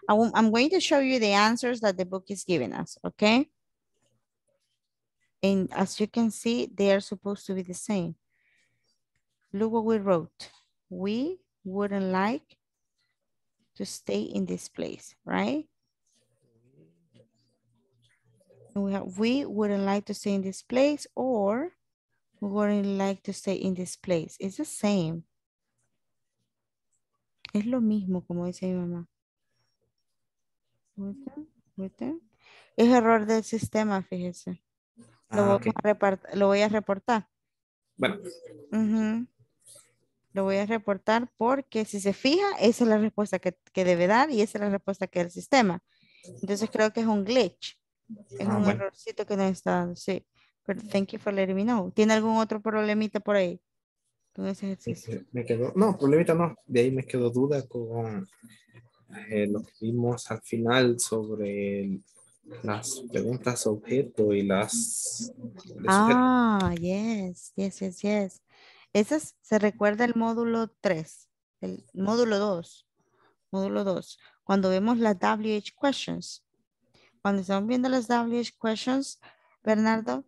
I'm going to show you the answers that the book is giving us, okay? And as you can see, they are supposed to be the same. Look what we wrote. We wouldn't like to stay in this place, right? We have, we wouldn't like to stay in this place or we wouldn't like to stay in this place. It's the same. Es lo mismo, como dice mi mamá. Written, written. Es error del sistema, fíjese. Lo, Ah, vamos ok. a lo voy a reportar. Bueno, Ujú. Lo voy a reportar porque si se fija, esa es la respuesta que, que debe dar y esa es la respuesta que da el sistema. Entonces creo que es un glitch. Es Ah, un bueno. errorcito que nos está dando, sí. Pero thank you for letting me know. ¿Tiene algún otro problemita por ahí con ese ejercicio? me quedó, no, problemita no. De ahí me quedó duda con eh, lo que vimos al final sobre el las preguntas objeto y las. Ah, yes, yes, yes, yes. Ese es- se recuerda el módulo 3, el módulo 2, módulo 2, cuando vemos las WH questions. Cuando estamos viendo las WH questions, Bernardo,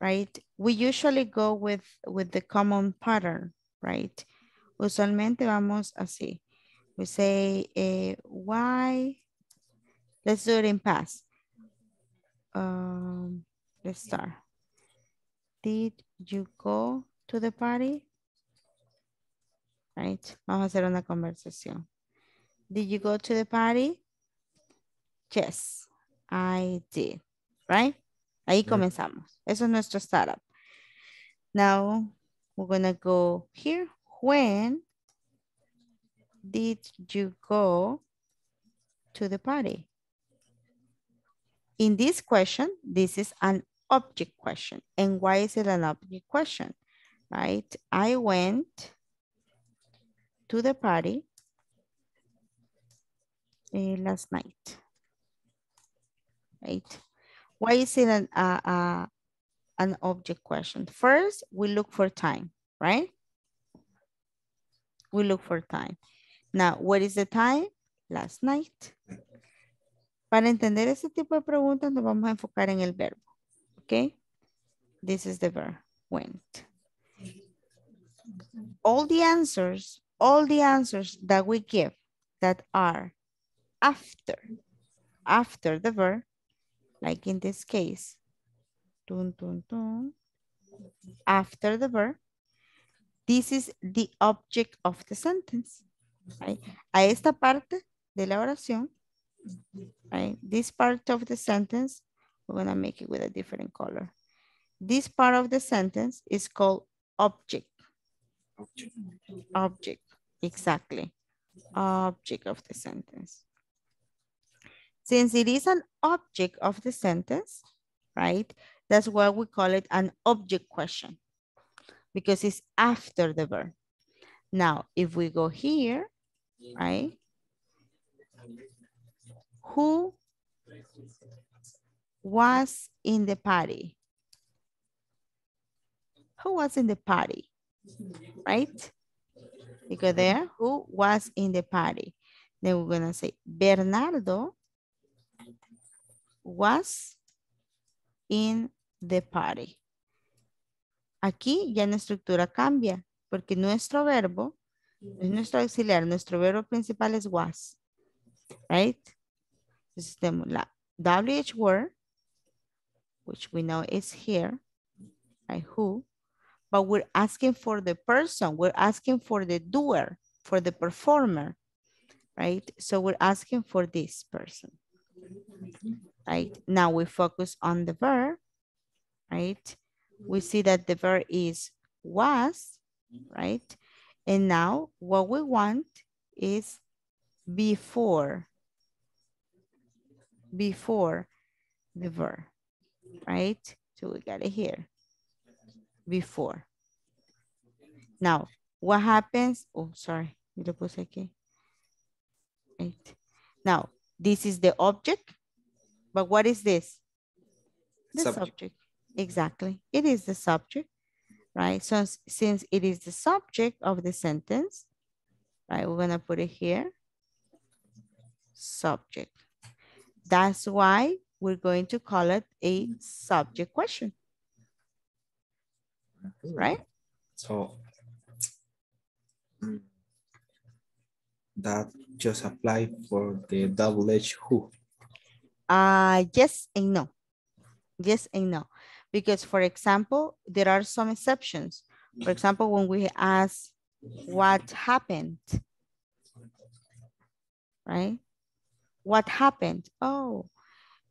right, we usually go with, with the common pattern, right? Usualmente vamos así. We say, eh, why, let's do it in past. Um, let's start. Did you go to the party? Right. Vamos a hacer una conversación. Did you go to the party? Yes, I did. Right? Ahí comenzamos. Eso es nuestro startup. Now, we're gonna go here. When did you go to the party? In this question, this is an object question. And why is it an object question? Right? I went to the party eh, last night. Right? Why is it an, uh, uh, an object question? First, we look for time, right? We look for time. Now, what is the time? Last night. Para entender ese tipo de preguntas nos vamos a enfocar en el verbo. ¿Ok? This is the verb, went. All the answers, all the answers that we give that are after, after the verb, like in this case, dun, dun, dun, after the verb, this is the object of the sentence. right? A esta parte de la oración, right? This part of the sentence, we're gonna make it with a different color. This part of the sentence is called object. Object, exactly. Object of the sentence. Since it is an object of the sentence, right? That's why we call it an object question because it's after the verb. Now, if we go here, right? Who was in the party? Who was in the party? Right? You go there, who was in the party? Then we're gonna say Bernardo was in the party. Aquí ya la estructura cambia porque nuestro verbo es nuestro auxiliar, nuestro verbo principal es was, right? Tenemos la WH word, which we know is here, right? Who, but we're asking for the person, we're asking for the doer, for the performer, right? So we're asking for this person, right? Now we focus on the verb, right? We see that the verb is was, right? And now what we want is before, before the verb, right? So we got it here, before. Now, what happens? Oh, sorry, me lo puse aquí. Right. Now, this is the object, but what is this? The Subject. subject. Exactly. It is the subject, right? So since it is the subject of the sentence, right, we're gonna put it here. Subject. That's why we're going to call it a subject question, right? So mm, that just apply for the double H who. Uh, yes and no. Yes and no. Because for example, there are some exceptions. For example, when we ask what happened, right? What happened? Oh,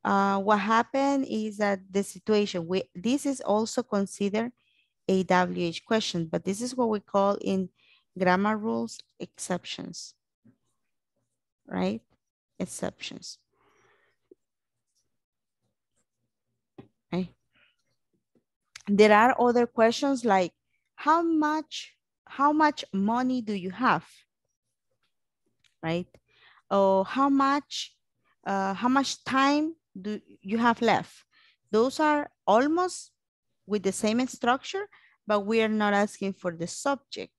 uh, what happened is that the situation, we, this is also considered a WH question, but this is what we call in grammar rules exceptions, right? Exceptions. Okay. There are other questions like how much, how much money do you have? Right? Or how much, uh, how much time do you have left? Those are almost with the same structure, but we are not asking for the subject,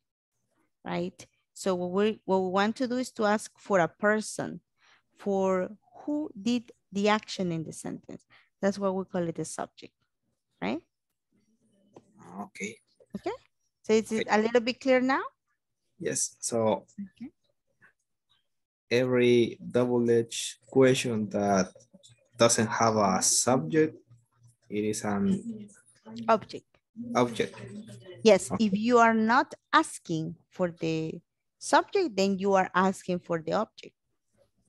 right? So what we, what we want to do is to ask for a person, for who did the action in the sentence. That's what we call it the subject, right? Okay. Okay. So it's a little bit clear now? Yes. So every double-edged question that doesn't have a subject, it is an Object. object. Yes, if you are not asking for the subject, then you are asking for the object.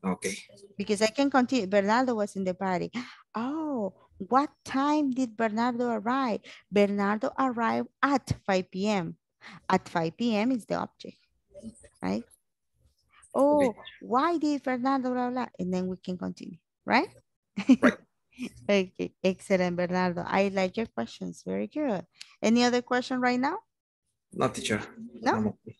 Okay. Because I can continue. Bernardo was in the party. Oh, what time did Bernardo arrive? Bernardo arrived at 5 p.m. At 5 p.m. is the object, right? Oh, why did Bernardo blah, blah, And then we can continue, right? Right. okay, excellent, Bernardo. I like your questions. Very good. Any other question right now? No, teacher. No? Okay.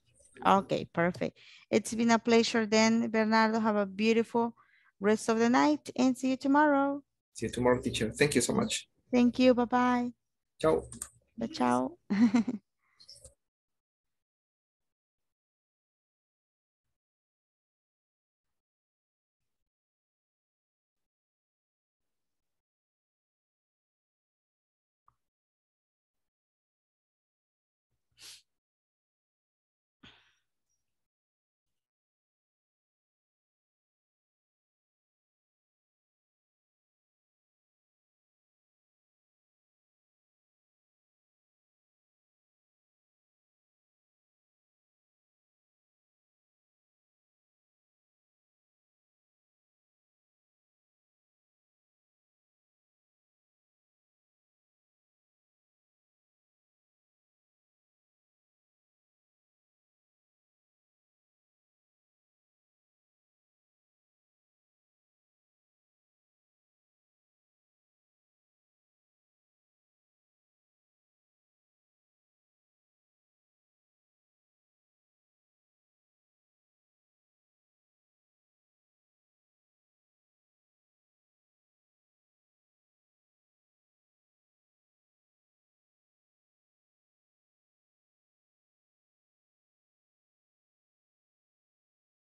Okay, perfect. It's been a pleasure then, Bernardo. Have a beautiful rest of the night and see you tomorrow. See you tomorrow, teacher. Thank you so much. Thank you. Bye-bye. Ciao. Bye, Ciao.